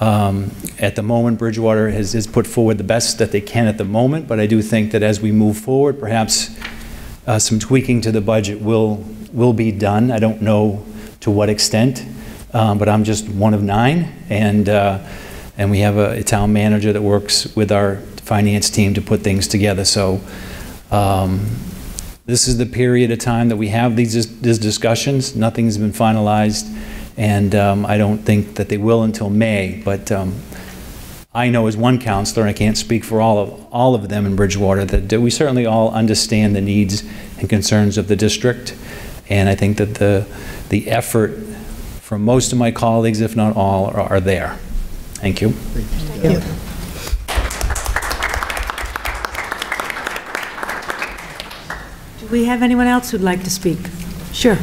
Um, at the moment, Bridgewater has, has, put forward the best that they can at the moment, but I do think that as we move forward, perhaps uh, some tweaking to the budget will, will be done. I don't know to what extent, um, but I'm just one of nine, and, uh, and we have a a town manager that works with our finance team to put things together. So um, this is the period of time that we have these these discussions. Nothing's been finalized, and um, I don't think that they will until May, but um, I know as one councilor, and I can't speak for all of, all of them in Bridgewater, that we certainly all understand the needs and concerns of the district. And I think that the, the effort from most of my colleagues, if not all, are, are there. Thank you. Do we have anyone else who'd like to speak? Sure.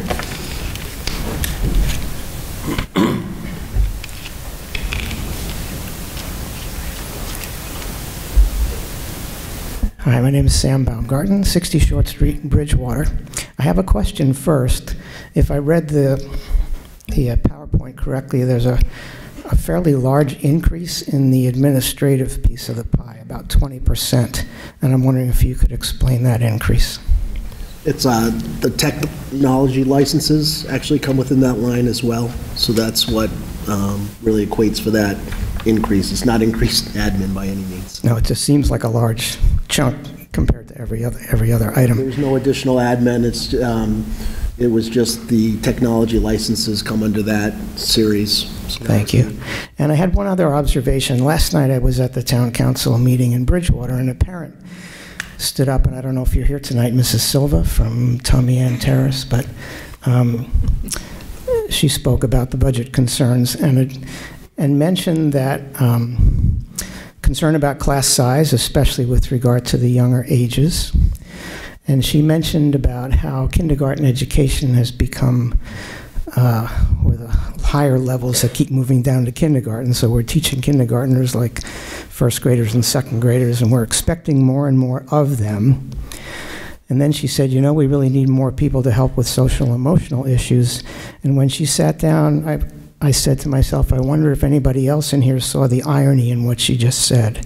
Hi, my name is Sam Baumgarten, 60 Short Street, in Bridgewater. I have a question first. If I read the, the uh, PowerPoint correctly, there's a, a fairly large increase in the administrative piece of the pie, about 20%. And I'm wondering if you could explain that increase. It's, uh, the technology licenses actually come within that line as well, so that's what um, really equates for that increase. It's not increased [LAUGHS] admin by any means. No, it just seems like a large chunk compared to every other, every other item. There's no additional admin, it's, um, it was just the technology licenses come under that series. So Thank you. And I had one other observation. Last night I was at the town council meeting in Bridgewater, and a parent stood up, and I don't know if you're here tonight, Mrs. Silva from Tommy Ann Terrace, but um, she spoke about the budget concerns and it, and mentioned that um, concern about class size, especially with regard to the younger ages. And she mentioned about how kindergarten education has become, uh, the higher levels that keep moving down to kindergarten. So we're teaching kindergartners like first graders and second graders, and we're expecting more and more of them. And then she said, You know, we really need more people to help with social emotional issues. And when she sat down, I, I said to myself, I wonder if anybody else in here saw the irony in what she just said.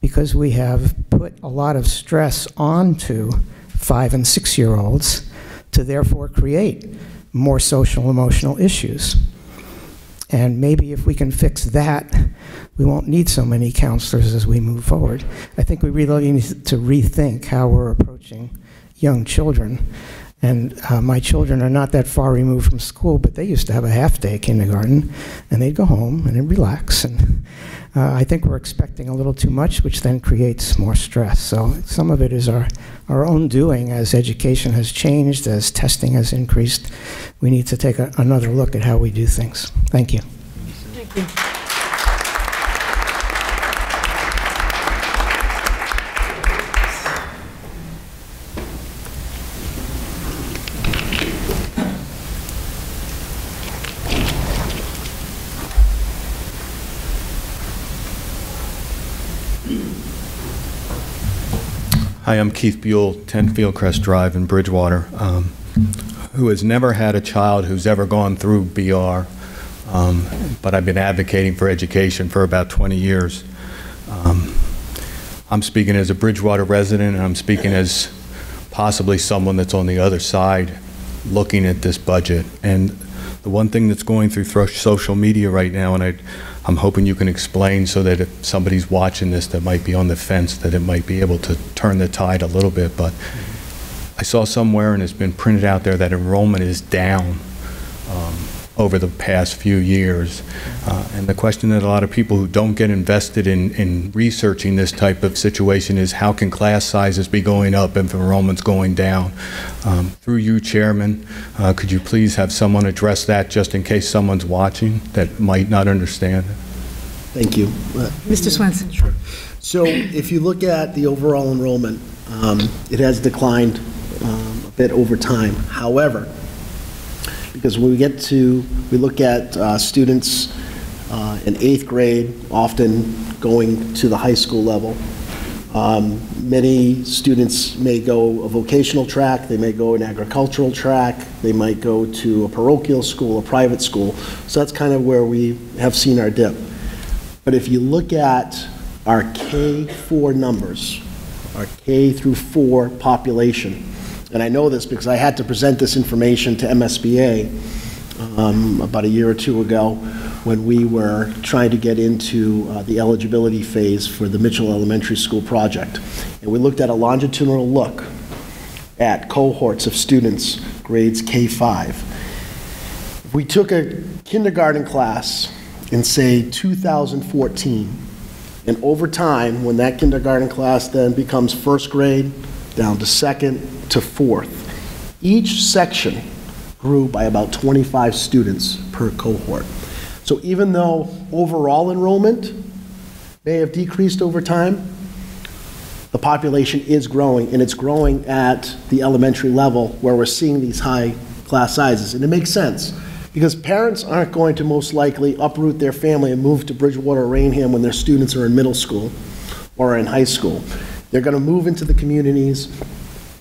Because we have put a lot of stress onto five and six year olds to therefore create more social emotional issues. And maybe if we can fix that, we won't need so many counselors as we move forward. I think we really need to rethink how we're approaching young children. And uh, my children are not that far removed from school, but they used to have a half day kindergarten, and they'd go home and they'd relax. And uh, I think we're expecting a little too much, which then creates more stress. So some of it is our, our own doing as education has changed, as testing has increased. We need to take a, another look at how we do things. Thank you. Thank you. Hi, I'm Keith Buell, 10 Fieldcrest Drive in Bridgewater, um, who has never had a child who's ever gone through BR, um, but I've been advocating for education for about 20 years. Um, I'm speaking as a Bridgewater resident, and I'm speaking as possibly someone that's on the other side looking at this budget. And the one thing that's going through social media right now, and I, I'm hoping you can explain so that if somebody's watching this that might be on the fence, that it might be able to turn the tide a little bit. But I saw somewhere, and it's been printed out there, that enrollment is down over the past few years. Uh, and the question that a lot of people who don't get invested in, in researching this type of situation is how can class sizes be going up if enrollment's going down? Um, through you, Chairman, uh, could you please have someone address that just in case someone's watching that might not understand? Thank you. Uh, Mr. Swenson. So if you look at the overall enrollment, um, it has declined um, a bit over time. However, because when we get to, we look at uh, students uh, in eighth grade, often going to the high school level. Um, Many students may go a vocational track, they may go an agricultural track, they might go to a parochial school, a private school. So that's kind of where we have seen our dip. But if you look at our K-4 numbers, our K through 4 population, and I know this because I had to present this information to MSBA um, about a year or two ago, when we were trying to get into uh, the eligibility phase for the Mitchell Elementary School project. And we looked at a longitudinal look at cohorts of students, grades K-5. If we took a kindergarten class in, say, 2014, and over time, when that kindergarten class then becomes first grade, down to second to fourth, each section grew by about 25 students per cohort. So even though overall enrollment may have decreased over time, the population is growing, and it's growing at the elementary level where we're seeing these high class sizes. And it makes sense, because parents aren't going to most likely uproot their family and move to Bridgewater or Raynham when their students are in middle school or in high school. They're going to move into the communities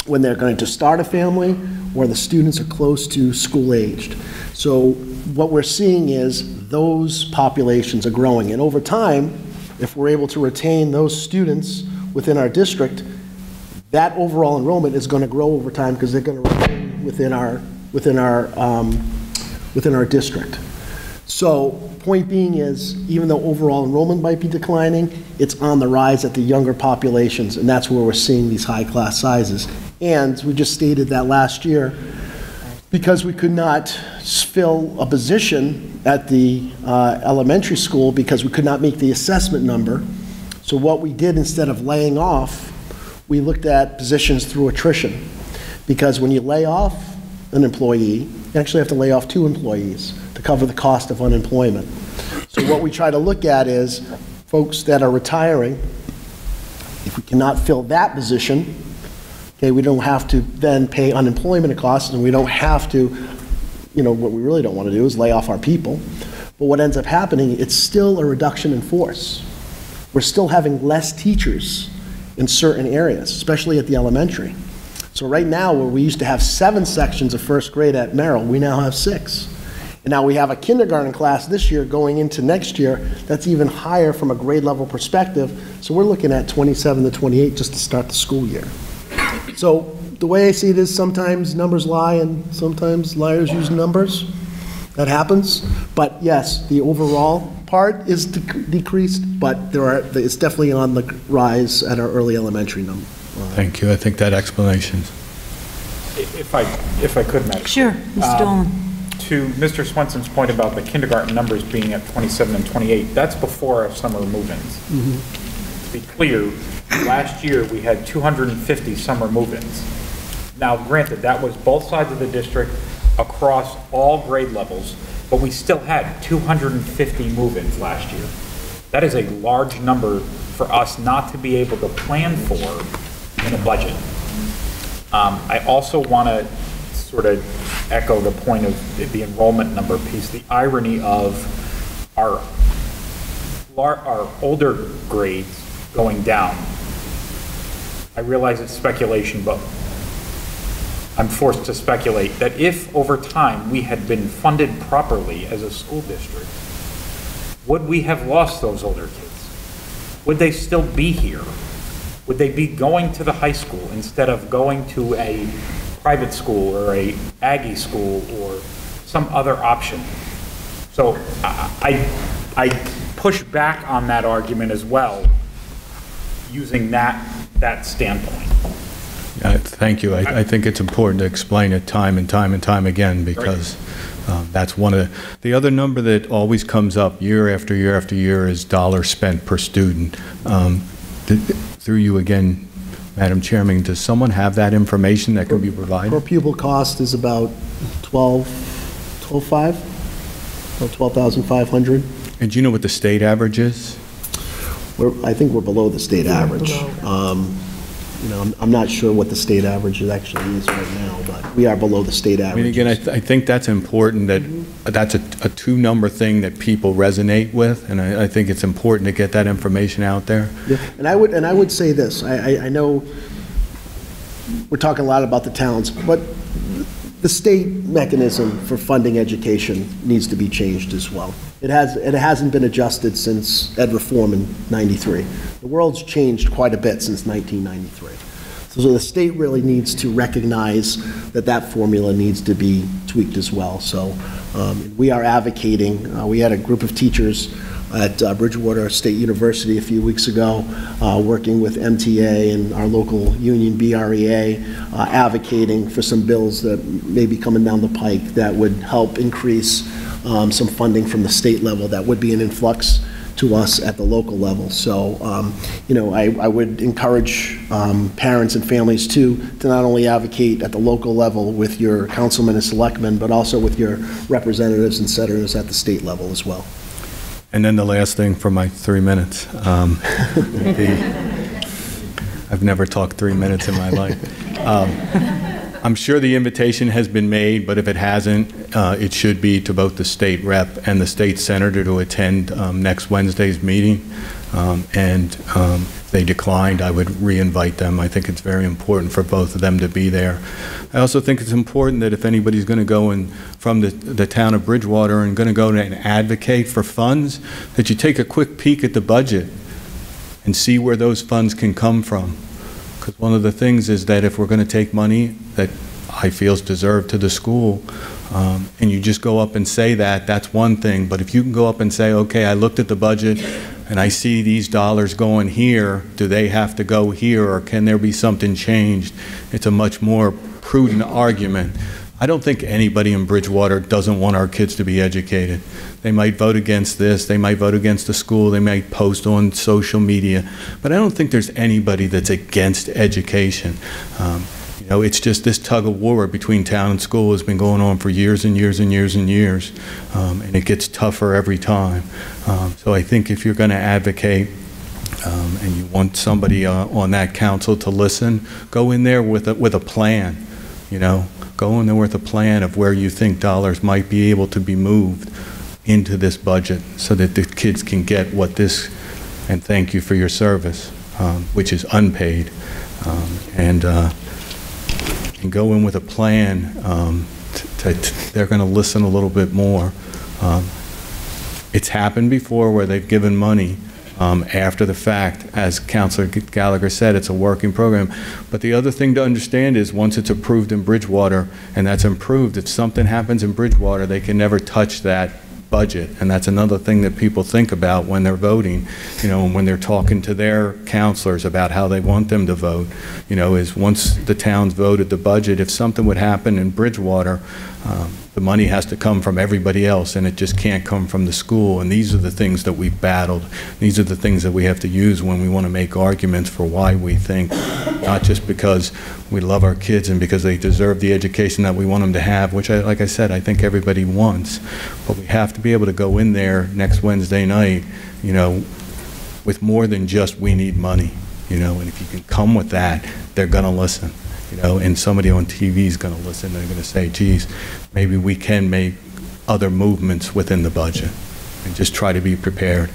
when they're going to start a family or the students are close to school aged. So what we're seeing is those populations are growing. And over time, if we're able to retain those students within our district, that overall enrollment is going to grow over time because they're going to remain within our, within our, um, within our district. So point being is, even though overall enrollment might be declining, it's on the rise at the younger populations, and that's where we're seeing these high class sizes. And we just stated that last year, because we could not fill a position at the uh, elementary school because we could not make the assessment number. So what we did instead of laying off, we looked at positions through attrition. Because when you lay off an employee, you actually have to lay off two employees to cover the cost of unemployment. So what we try to look at is folks that are retiring, if we cannot fill that position, okay, we don't have to then pay unemployment costs, and we don't have to, you know, what we really don't want to do is lay off our people. But what ends up happening, it's still a reduction in force. We're still having less teachers in certain areas, especially at the elementary. So right now, where we used to have seven sections of first grade at Merrill, we now have six. And now we have a kindergarten class this year going into next year that's even higher from a grade level perspective. So we're looking at 27 to 28 just to start the school year. So the way I see it is sometimes numbers lie and sometimes liars use numbers. That happens. But yes, the overall part is dec- decreased, but there are, it's definitely on the rise at our early elementary number. Thank you. I think that explanation. If I, if I could, Madam. Sure, Mr. Dolan. Um, To Mr. Swenson's point about the kindergarten numbers being at 27 and 28, that's before our summer move-ins. To be clear, last year, we had 250 summer move-ins. Now, granted, that was both sides of the district across all grade levels, but we still had 250 move-ins last year. That is a large number for us not to be able to plan for in a budget. Um, I also want to sort of echo the point of the- enrollment number piece, the irony of our, our older grades going down. I realize it's speculation, but I'm forced to speculate that if over time we had been funded properly as a school district, would we have lost those older kids? Would they still be here? Would they be going to the high school instead of going to a private school or a Aggie school or some other option? So I, I I push back on that argument as well, using that, that standpoint. Uh, Thank you. I I think it's important to explain it time and time and time again, because um, that's one of, the the other number that always comes up year after year after year is dollars spent per student. Um, Through you again, Madam Chairman, does someone have that information that can be provided? Per pupil cost is about 12, 12.5, about 12,500. And do you know what the state average is? We're, I think we're below the state average. Um, You know, I'm- I'm not sure what the state average actually is right now, but we are below the state average. I mean, average. again, I, th- I think that's important, that, that's a, a two-number thing that people resonate with, and I, I think it's important to get that information out there. Yeah, And I would, and I would say this, I, I- I know we're talking a lot about the towns, but the state mechanism for funding education needs to be changed as well. It has, it hasn't been adjusted since ed reform in 93. The world's changed quite a bit since 1993. So the state really needs to recognize that that formula needs to be tweaked as well. So um, we are advocating, uh, we had a group of teachers at uh, Bridgewater State University a few weeks ago, uh, working with MTA and our local union, BREA, uh, advocating for some bills that may be coming down the pike that would help increase um, some funding from the state level that would be an influx to us at the local level. So, um, you know, I, I would encourage um, parents and families too to not only advocate at the local level with your councilmen and selectmen, but also with your representatives and senators at the state level as well. And then the last thing for my three minutes. um, the- I've never talked three minutes in my life. Um, I'm sure the invitation has been made, but if it hasn't, uh, it should be to both the state rep and the state senator to attend um, next Wednesday's meeting. Um, And um, they declined, I would re-invite them. I think it's very important for both of them to be there. I also think it's important that if anybody's going to go in from the, the town of Bridgewater and going to go and advocate for funds, that you take a quick peek at the budget and see where those funds can come from. Because one of the things is that if we're going to take money that I feel is deserved to the school, um, and you just go up and say that, that's one thing. But if you can go up and say, okay, I looked at the budget and I see these dollars going here, do they have to go here or can there be something changed? It's a much more prudent argument. I don't think anybody in Bridgewater doesn't want our kids to be educated. They might vote against this, they might vote against the school, they might post on social media, but I don't think there's anybody that's against education. Um, know, it's just this tug of war between town and school has been going on for years and years and years and years, um, and it gets tougher every time. Um, so I think if you're going to advocate um, and you want somebody uh, on that council to listen, go in there with a, with a plan. You know, go in there with a plan of where you think dollars might be able to be moved into this budget so that the kids can get what this, and thank you for your service, um, which is unpaid. Um, and, uh, and go in with a plan. Um, they're going to listen a little bit more. Um, it's happened before where they've given money um, after the fact. As Councilor Gallagher said, it's a working program. But the other thing to understand is once it's approved in Bridgewater, and that's improved, if something happens in Bridgewater, they can never touch that budget. And that's another thing that people think about when they're voting, you know, and when they're talking to their councilors about how they want them to vote, you know, is once the town's voted the budget, if something would happen in Bridgewater, um, the money has to come from everybody else, and it just can't come from the school. And these are the things that we've battled. These are the things that we have to use when we want to make arguments for why we think, not just because we love our kids and because they deserve the education that we want them to have, which, I, like I said, I think everybody wants. But we have to be able to go in there next Wednesday night, you know, with more than just we need money, you know, and if you can come with that, they're going to listen you know, and somebody on TV is going to listen, they're going to say, geez, maybe we can make other movements within the budget, and just try to be prepared,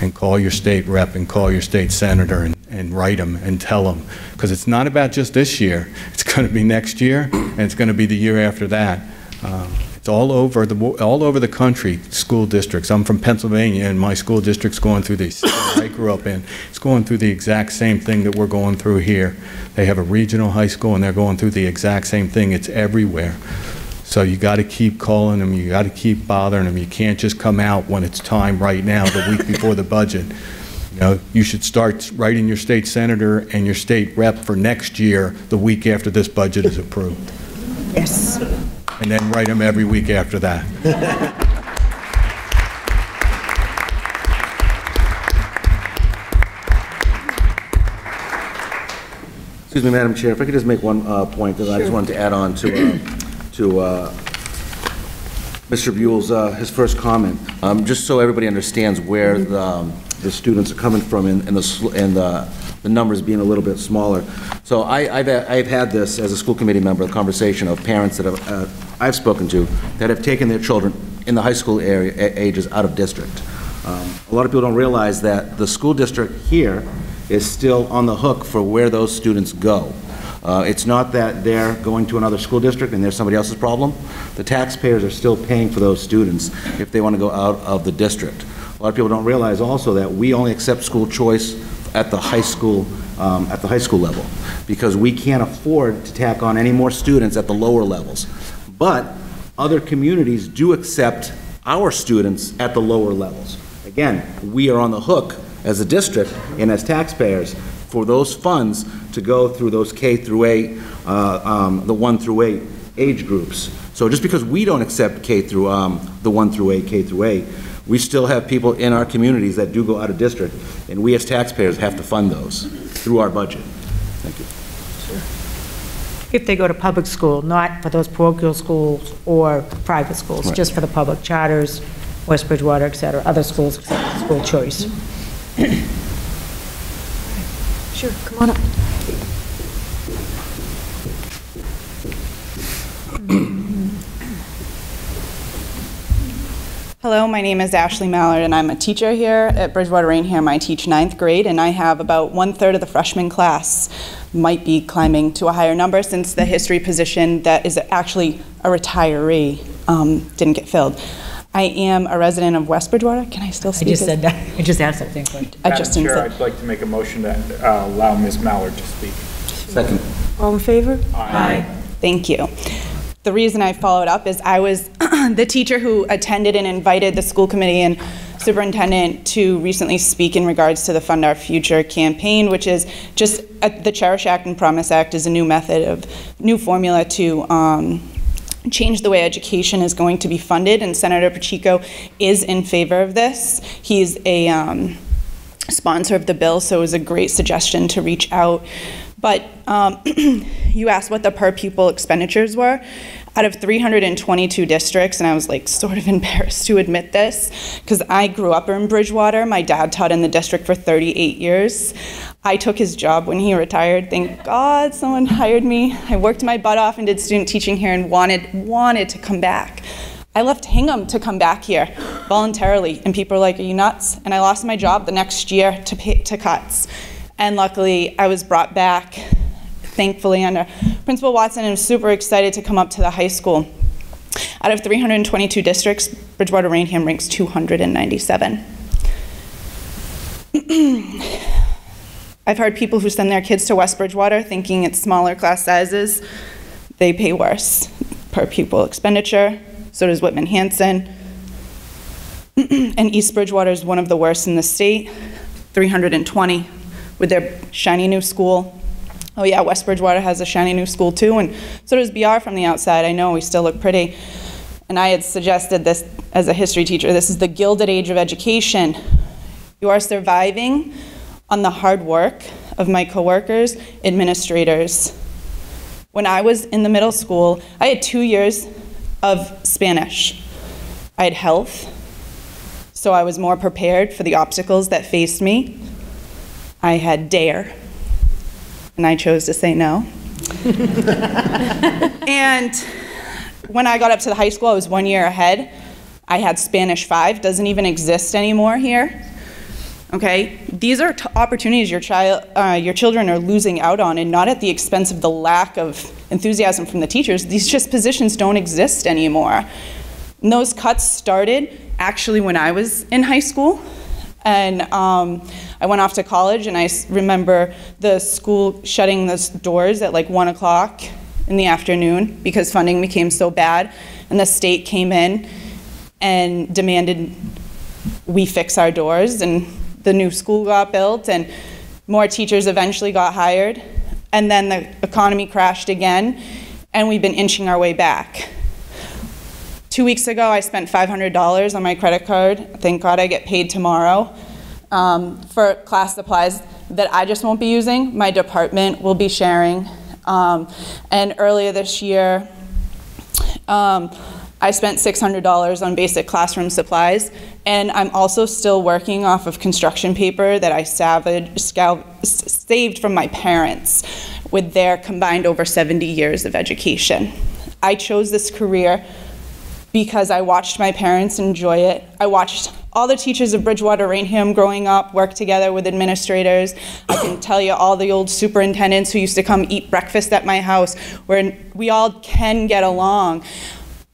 and call your state rep and call your state senator and, and write them and tell them, because it's not about just this year, it's going to be next year, and it's going to be the year after that. Um, It's all over the, all over the country, school districts. I'm from Pennsylvania, and my school district's going through the, I grew up in, it's going through the exact same thing that we're going through here. They have a regional high school, and they're going through the exact same thing. It's everywhere. So you got to keep calling them, you got to keep bothering them. You can't just come out when it's time right now, the week before the budget. You know, you should start writing your state senator and your state rep for next year, the week after this budget is approved. Yes. And then write them every week after that. Excuse me, Madam Chair, if I could just make one uh, point that I just wanted to add on to, uh, to uh, Mr. Buell's, uh, his first comment, Um, just so everybody understands where the um, the students are coming from and and the, sl- and the the numbers being a little bit smaller. So I, I've, had- I've had this, as a school committee member, a conversation of parents that have, uh, I've spoken to, that have taken their children in the high school area, ages out of district. Um, A lot of people don't realize that the school district here is still on the hook for where those students go. Uh, It's not that they're going to another school district and they're somebody else's problem. The taxpayers are still paying for those students if they want to go out of the district. A lot of people don't realize also that we only accept school choice at the high school, um, at the high school level, because we can't afford to tack on any more students at the lower levels. But other communities do accept our students at the lower levels. Again, we are on the hook as a district and as taxpayers for those funds to go through those K through 8, uh, um, the 1 through 8 age groups. So just because we don't accept K through, um, the 1 through 8, K through 8, we still have people in our communities that do go out of district, and we as taxpayers have to fund those through our budget. Thank you. If they go to public school, not for those parochial schools or private schools, Right. just for the public charters, West Bridgewater, et cetera, other schools, school choice. Sure, come on up. Hello, my name is Ashley Mallard, and I'm a teacher here at Bridgewater Raynham. I teach ninth grade, and I have about one-third of the freshman class might be climbing to a higher number since the history position that is actually a retiree um, didn't get filled. I am a resident of West Bridgewater. Can I still speak? I just said that, I just asked that same question. I Madam just didn't Chair, say- I'd like to make a motion to uh, allow Ms. Mallard to speak. Second. All in favor? Aye. Thank you. The reason I followed up is I was [CLEARS THROAT] the teacher who attended and invited the school committee and superintendent to recently speak in regards to the Fund Our Future campaign, which is just, uh, the Cherish Act and Promise Act is a new method of, new formula to um, change the way education is going to be funded, and Senator Pacheco is in favor of this. He's a um, sponsor of the bill, so it was a great suggestion to reach out. But um, [CLEARS THROAT] you asked what the per pupil expenditures were. Out of 322 districts, and I was like sort of [LAUGHS] embarrassed to admit this, because I grew up in Bridgewater. My dad taught in the district for 38 years. I took his job when he retired. Thank God someone [LAUGHS] hired me. I worked my butt off and did student teaching here and wanted wanted to come back. I left Hingham to come back here voluntarily, and people were like, "Are you nuts?" And I lost my job the next year to pay, to cuts. And luckily, I was brought back, thankfully, under Principal Watson, and was super excited to come up to the high school. Out of 322 districts, Bridgewater Raynham ranks 297. [CLEARS THROAT] I've heard people who send their kids to West Bridgewater thinking it's smaller class sizes. They pay worse per pupil expenditure. So does Whitman Hanson. [CLEARS THROAT] and East Bridgewater is one of the worst in the state, 320, with their shiny new school. Oh yeah, West Bridgewater has a shiny new school too, and so does BR from the outside. I know we still look pretty. And I had suggested this as a history teacher. This is the gilded age of education. You are surviving on the hard work of my coworkers, administrators. When I was in the middle school, I had two years of Spanish. I had health, so I was more prepared for the obstacles that faced me. I had DARE, and I chose to say no. [LAUGHS] and when I got up to the high school, I was one year ahead. I had Spanish 5, doesn't even exist anymore here. Okay, these are t- opportunities your child, uh, your children are losing out on, and not at the expense of the lack of enthusiasm from the teachers. These just positions don't exist anymore. And those cuts started actually when I was in high school, and um, I went off to college, and I remember the school shutting the doors at like one o'clock in the afternoon because funding became so bad, and the state came in and demanded we fix our doors and the new school got built and more teachers eventually got hired and then the economy crashed again and we've been inching our way back. Two weeks ago i spent $500 on my credit card. Thank god i get paid tomorrow um, for class supplies that i just won't be using my department will be sharing um, and earlier this year um, I spent $600 on basic classroom supplies, and I'm also still working off of construction paper that I saved from my parents with their combined over 70 years of education. I chose this career because I watched my parents enjoy it. I watched all the teachers of Bridgewater Raynham growing up work together with administrators. I can tell you all the old superintendents who used to come eat breakfast at my house, where we all can get along.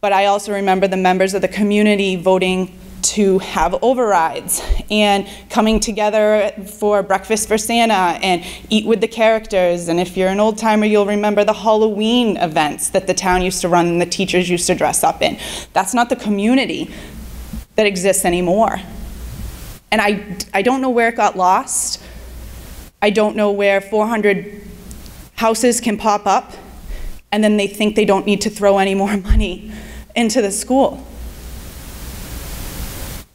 But I also remember the members of the community voting to have overrides and coming together for breakfast for Santa and eat with the characters. And if you're an old timer, you'll remember the Halloween events that the town used to run and the teachers used to dress up in. That's not the community that exists anymore. And I, I don't know where it got lost. I don't know where 400 houses can pop up and then they think they don't need to throw any more [LAUGHS] money into the school.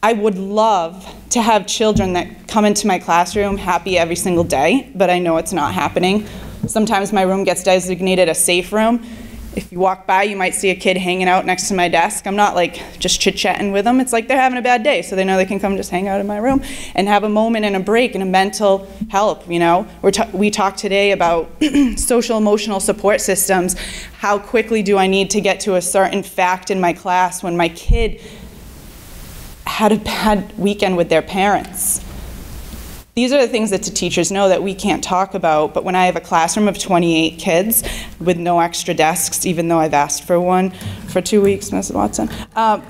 I would love to have children that come into my classroom happy every single day, but I know it's not happening. Sometimes my room gets designated a safe room. If you walk by, you might see a kid hanging out next to my desk. I'm not like just chit chatting with them. It's like they're having a bad day, so they know they can come just hang out in my room and have a moment and a break and a mental help. You know, We're we talked today about [CLEARS THROAT] social emotional support systems. How quickly do I need to get to a certain fact in my class when my kid had a bad weekend with their parents? These are the things that the teachers know that we can't talk about, but when I have a classroom of 28 kids with no extra desks, even though I've asked for one for two weeks, Mrs. Watson, um, [LAUGHS]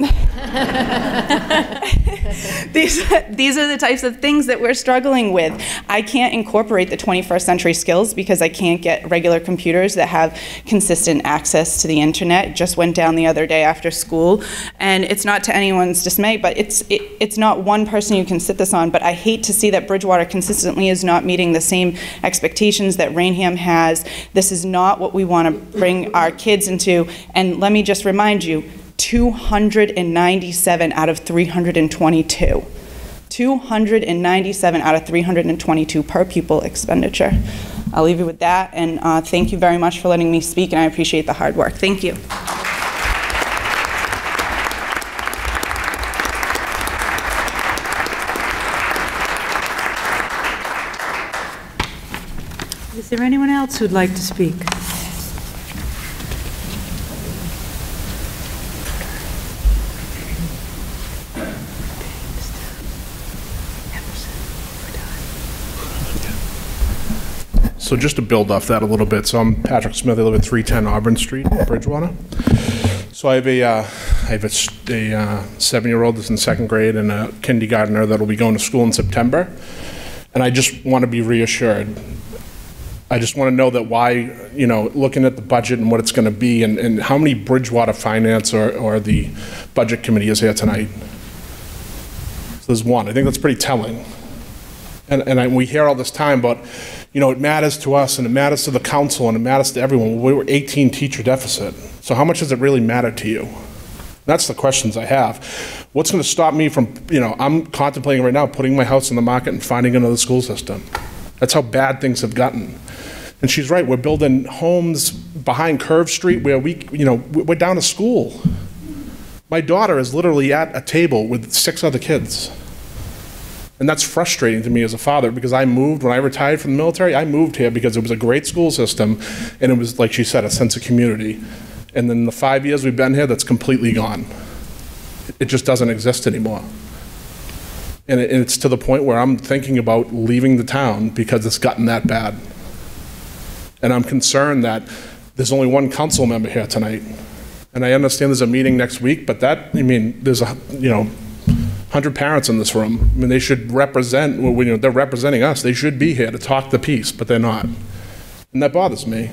these, these are the types of things that we're struggling with. I can't incorporate the 21st century skills because I can't get regular computers that have consistent access to the internet. It just went down the other day after school, and it's not to anyone's dismay, but it's, it, it's not one person you can sit this on, but I hate to see that Bridgewater consistently is not meeting the same expectations that Raynham has. This is not what we want to bring our kids into. And let me just remind you, 297 out of 322. 297 out of 322 per pupil expenditure. I'll leave you with that, and uh, thank you very much for letting me speak, and I appreciate the hard work. Thank you. Is there anyone else who'd like to speak? So just to build off that a little bit, so I'm Patrick Smith. I live at 310 Auburn Street, Bridgewater. So I have a, uh, I have a, a, uh, seven-year-old that's in second grade and a kindergartner that'll be going to school in September. And I just want to be reassured. I just want to know that why, you know, looking at the budget and what it's going to be, and, and how many Bridgewater Finance or, or the Budget Committee is here tonight? So there's one. I think that's pretty telling. And, and I, we hear all this time about, you know, it matters to us and it matters to the council and it matters to everyone. We were 18 teacher deficit. So how much does it really matter to you? That's the questions I have. What's going to stop me from, you know, I'm contemplating right now putting my house in the market and finding another school system. That's how bad things have gotten. And she's right, we're building homes behind Curve Street where we, you know, we're down to school. My daughter is literally at a table with six other kids. And that's frustrating to me as a father because I moved, when I retired from the military, I moved here because it was a great school system and it was, like she said, a sense of community. And then the five years we've been here, that's completely gone. It just doesn't exist anymore. And and it's to the point where I'm thinking about leaving the town because it's gotten that bad. And I'm concerned that there's only one council member here tonight. And I understand there's a meeting next week, but that, I mean, there's a, you know, 100 parents in this room. I mean, they should represent, well, you know, they're representing us. They should be here to talk the piece, but they're not. And that bothers me.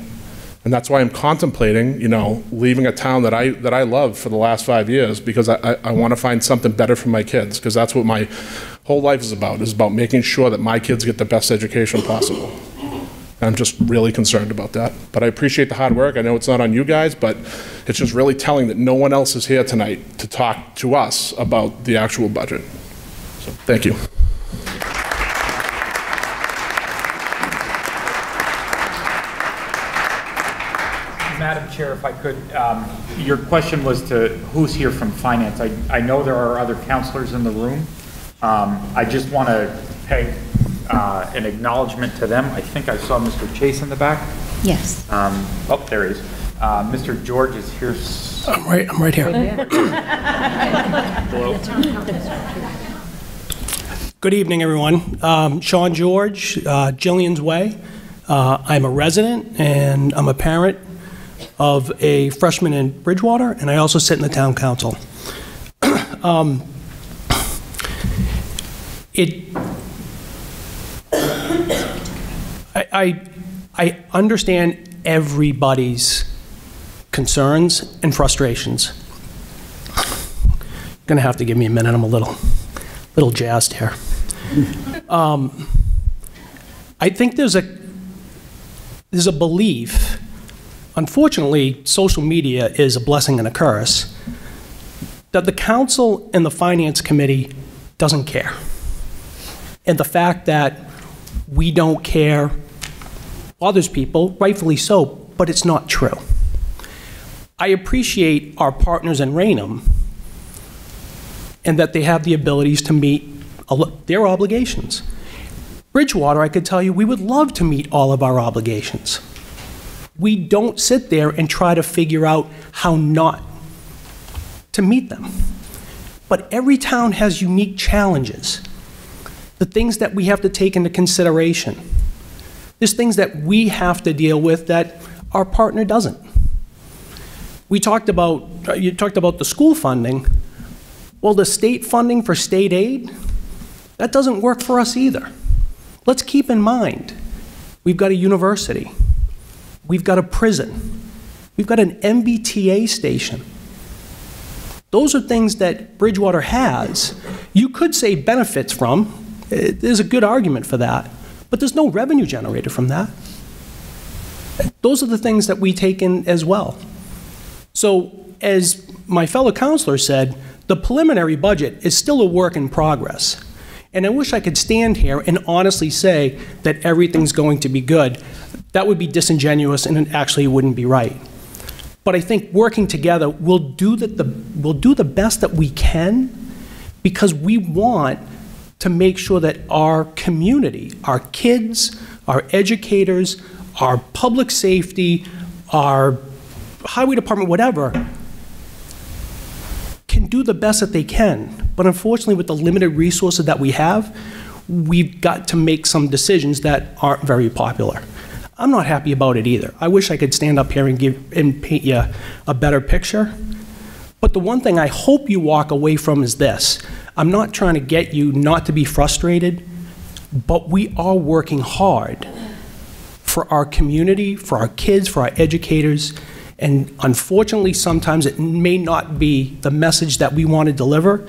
And that's why I'm contemplating, you know, leaving a town that I, that I love for the last five years because I, I, I want to find something better for my kids because that's what my whole life is about, is about making sure that my kids get the best education possible. I'm just really concerned about that. But I appreciate the hard work. I know it's not on you guys, but it's just really telling that no one else is here tonight to talk to us about the actual budget. So, thank you. Madam Chair, if I could, um, your question was to who's here from finance. I, I know there are other councilors in the room. Um, I just want to pay uh, an acknowledgement to them. I think I saw Mr. Chase in the back. Yes. Um, Oh, there he is. Uh, Mr. George is here. s- I'm right, I'm right here. Hello. Good evening, everyone. Um, Sean George, uh, Jillian's Way. Uh, I'm a resident and I'm a parent of a freshman in Bridgewater, and I also sit in the town council. [CLEARS THROAT] Um, it, I, I, understand everybody's concerns and frustrations. Gonna have to give me a minute, I'm a little, little jazzed here. Um, I think there's a, there's a belief, unfortunately, social media is a blessing and a curse, that the council and the finance committee doesn't care. And the fact that we don't care bothers people, rightfully so, but it's not true. I appreciate our partners in Raynham and that they have the abilities to meet their obligations. Bridgewater, I could tell you, we would love to meet all of our obligations. We don't sit there and try to figure out how not to meet them. But every town has unique challenges, the things that we have to take into consideration. There's things that we have to deal with that our partner doesn't. We talked about, uh, you talked about the school funding. Well, the state funding for state aid, that doesn't work for us either. Let's keep in mind, we've got a university, we've got a prison, we've got an MBTA station. Those are things that Bridgewater has. You could say benefits from. Eh, There's a good argument for that, but there's no revenue generated from that. Those are the things that we take in as well. So, as my fellow councilor said, the preliminary budget is still a work in progress. And I wish I could stand here and honestly say that everything's going to be good. That would be disingenuous and it actually wouldn't be right. But I think working together, we'll do the, the, we'll do the best that we can because we want to make sure that our community, our kids, our educators, our public safety, our highway department, whatever, can do the best that they can. But unfortunately, with the limited resources that we have, we've got to make some decisions that aren't very popular. I'm not happy about it either. I wish I could stand up here and give and paint you a better picture. But the one thing I hope you walk away from is this. I'm not trying to get you not to be frustrated, but we are working hard for our community, for our kids, for our educators. And unfortunately, sometimes it may not be the message that we want to deliver,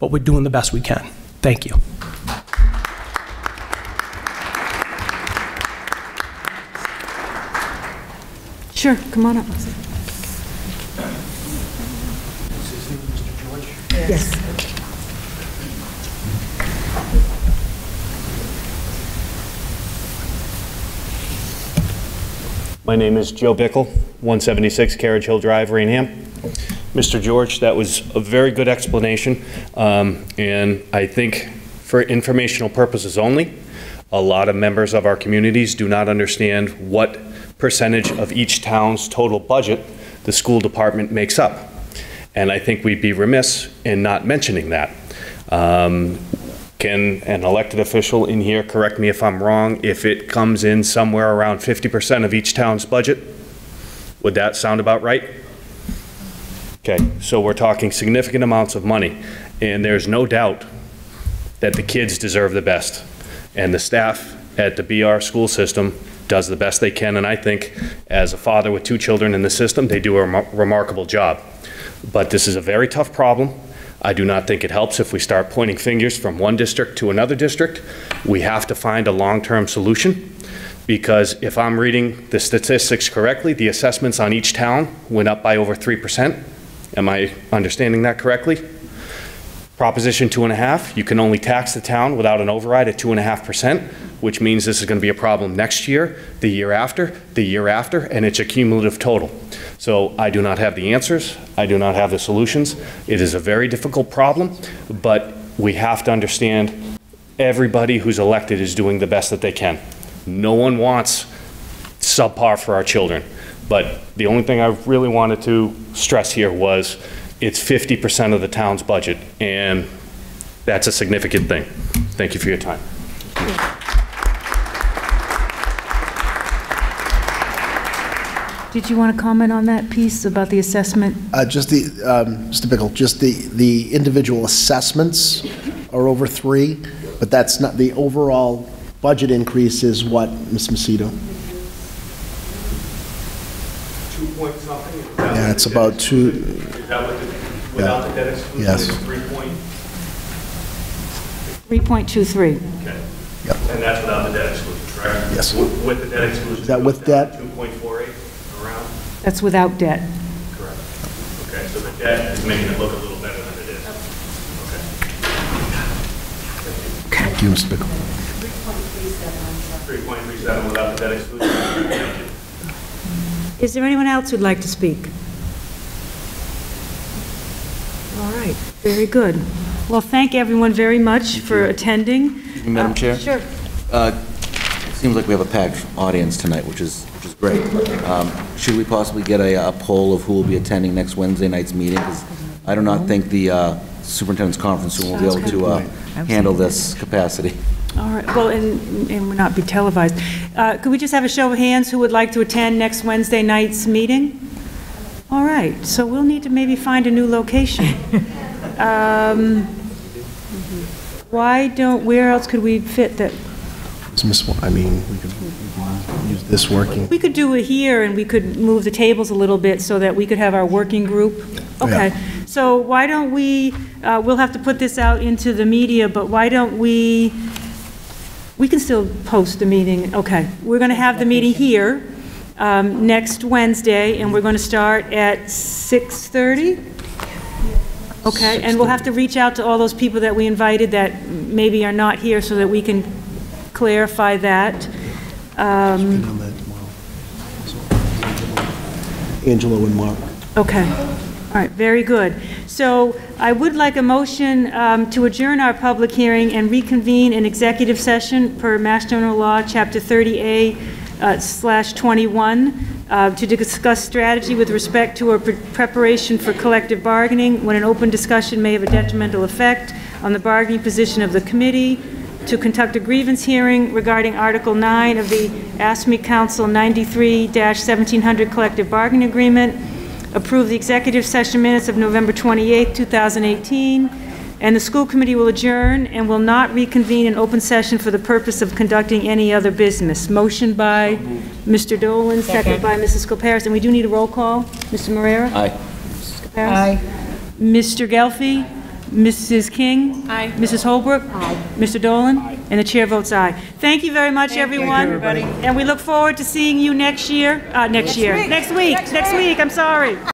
but we're doing the best we can. Thank you. Sure, come on up. Yes. My name is Joe Bickle, 176 Carriage Hill Drive, Raynham. Mr. George, that was a very good explanation, um, and I think for informational purposes only, a lot of members of our communities do not understand what percentage of each town's total budget the school department makes up. And I think we'd be remiss in not mentioning that. Um, Can an elected official in here correct me if I'm wrong, if it comes in somewhere around 50% of each town's budget? Would that sound about right? Okay, so we're talking significant amounts of money, and there's no doubt that the kids deserve the best. And the staff at the BR school system does the best they can, and I think, as a father with two children in the system, they do a remar- remarkable job. But this is a very tough problem. I do not think it helps if we start pointing fingers from one district to another district. We have to find a long-term solution, because if I'm reading the statistics correctly, the assessments on each town went up by over 3%. Am I understanding that correctly? Proposition two and a half, you can only tax the town without an override at two and a half percent, which means this is going to be a problem next year, the year after, the year after, and it's a cumulative total. So I do not have the answers. I do not have the solutions. It is a very difficult problem, but we have to understand everybody who's elected is doing the best that they can. No one wants subpar for our children. But the only thing I really wanted to stress here was it's 50% of the town's budget, and that's a significant thing. Thank you for your time. Did you want to comment on that piece about the assessment? Uh, Just the, um, Mr. Bickle, just the, the individual assessments are over three. But that's not, the overall budget increase is what, Ms. Macedo? Two point something? Yeah, it's about two- Is that what, the- without the debt exclusion, Yes. it's three point? 3.23. Okay. Yep. And that's without the debt exclusion, correct? Yes. With with the debt exclusion? Is that with debt? 2.48 around? That's without debt. Correct. Okay, so the debt is making it look a little better than it is. Okay. Thank you, Mr. Bickle. 3.37 without the debt exclusion. Thank you. Is there anyone else who'd like to speak? All right, very good. Well, thank everyone very much for attending. Madam Uh, Chair? Sure. Uh, It seems like we have a packed audience tonight, which is, which is great. Um, Should we possibly get a a poll of who will be attending next Wednesday night's meeting? 'Cause I do not think the uh, superintendent's conference room will be able to uh, handle this capacity. All right, well, and, and will not be televised. Uh, Could we just have a show of hands who would like to attend next Wednesday night's meeting? All right, so we'll need to maybe find a new location. [LAUGHS] Um, Why don't, where else could we fit that? It's Miss, Wa- I mean, we could use this working. We could do it here, and we could move the tables a little bit so that we could have our working group. Okay, so why don't we, uh, we'll have to put this out into the media, but why don't we, we can still post the meeting, okay. We're going to have the meeting here um, next Wednesday, and we're going to start at 6:30? Okay, and we'll have to reach out to all those people that we invited that maybe are not here so that we can clarify that. Um, Angelo and Mark. Okay, all right, very good. So I would like a motion um, to adjourn our public hearing and reconvene an executive session per Mass General Law, Chapter 30A uh, slash 21, uh, to discuss strategy with respect to a pre- preparation for collective bargaining when an open discussion may have a detrimental effect on the bargaining position of the committee, to conduct a grievance hearing regarding Article 9 of the AFSCME Council 93-1700 Collective Bargaining Agreement, approve the executive session minutes of November 28, 2018, and the school committee will adjourn and will not reconvene in open session for the purpose of conducting any other business. Motion by Mr. Dolan, second by Mrs. Scoparis, and we do need a roll call. Mr. Marrera? Aye. Mrs. Aye. Mr. Gelfi? Mrs. King? Aye. Mrs. Holbrook? Aye. Mr. Dolan? And the chair votes aye. Thank you very much, everyone. And we look forward to seeing you next year, uh, next year, next week, next week, I'm sorry.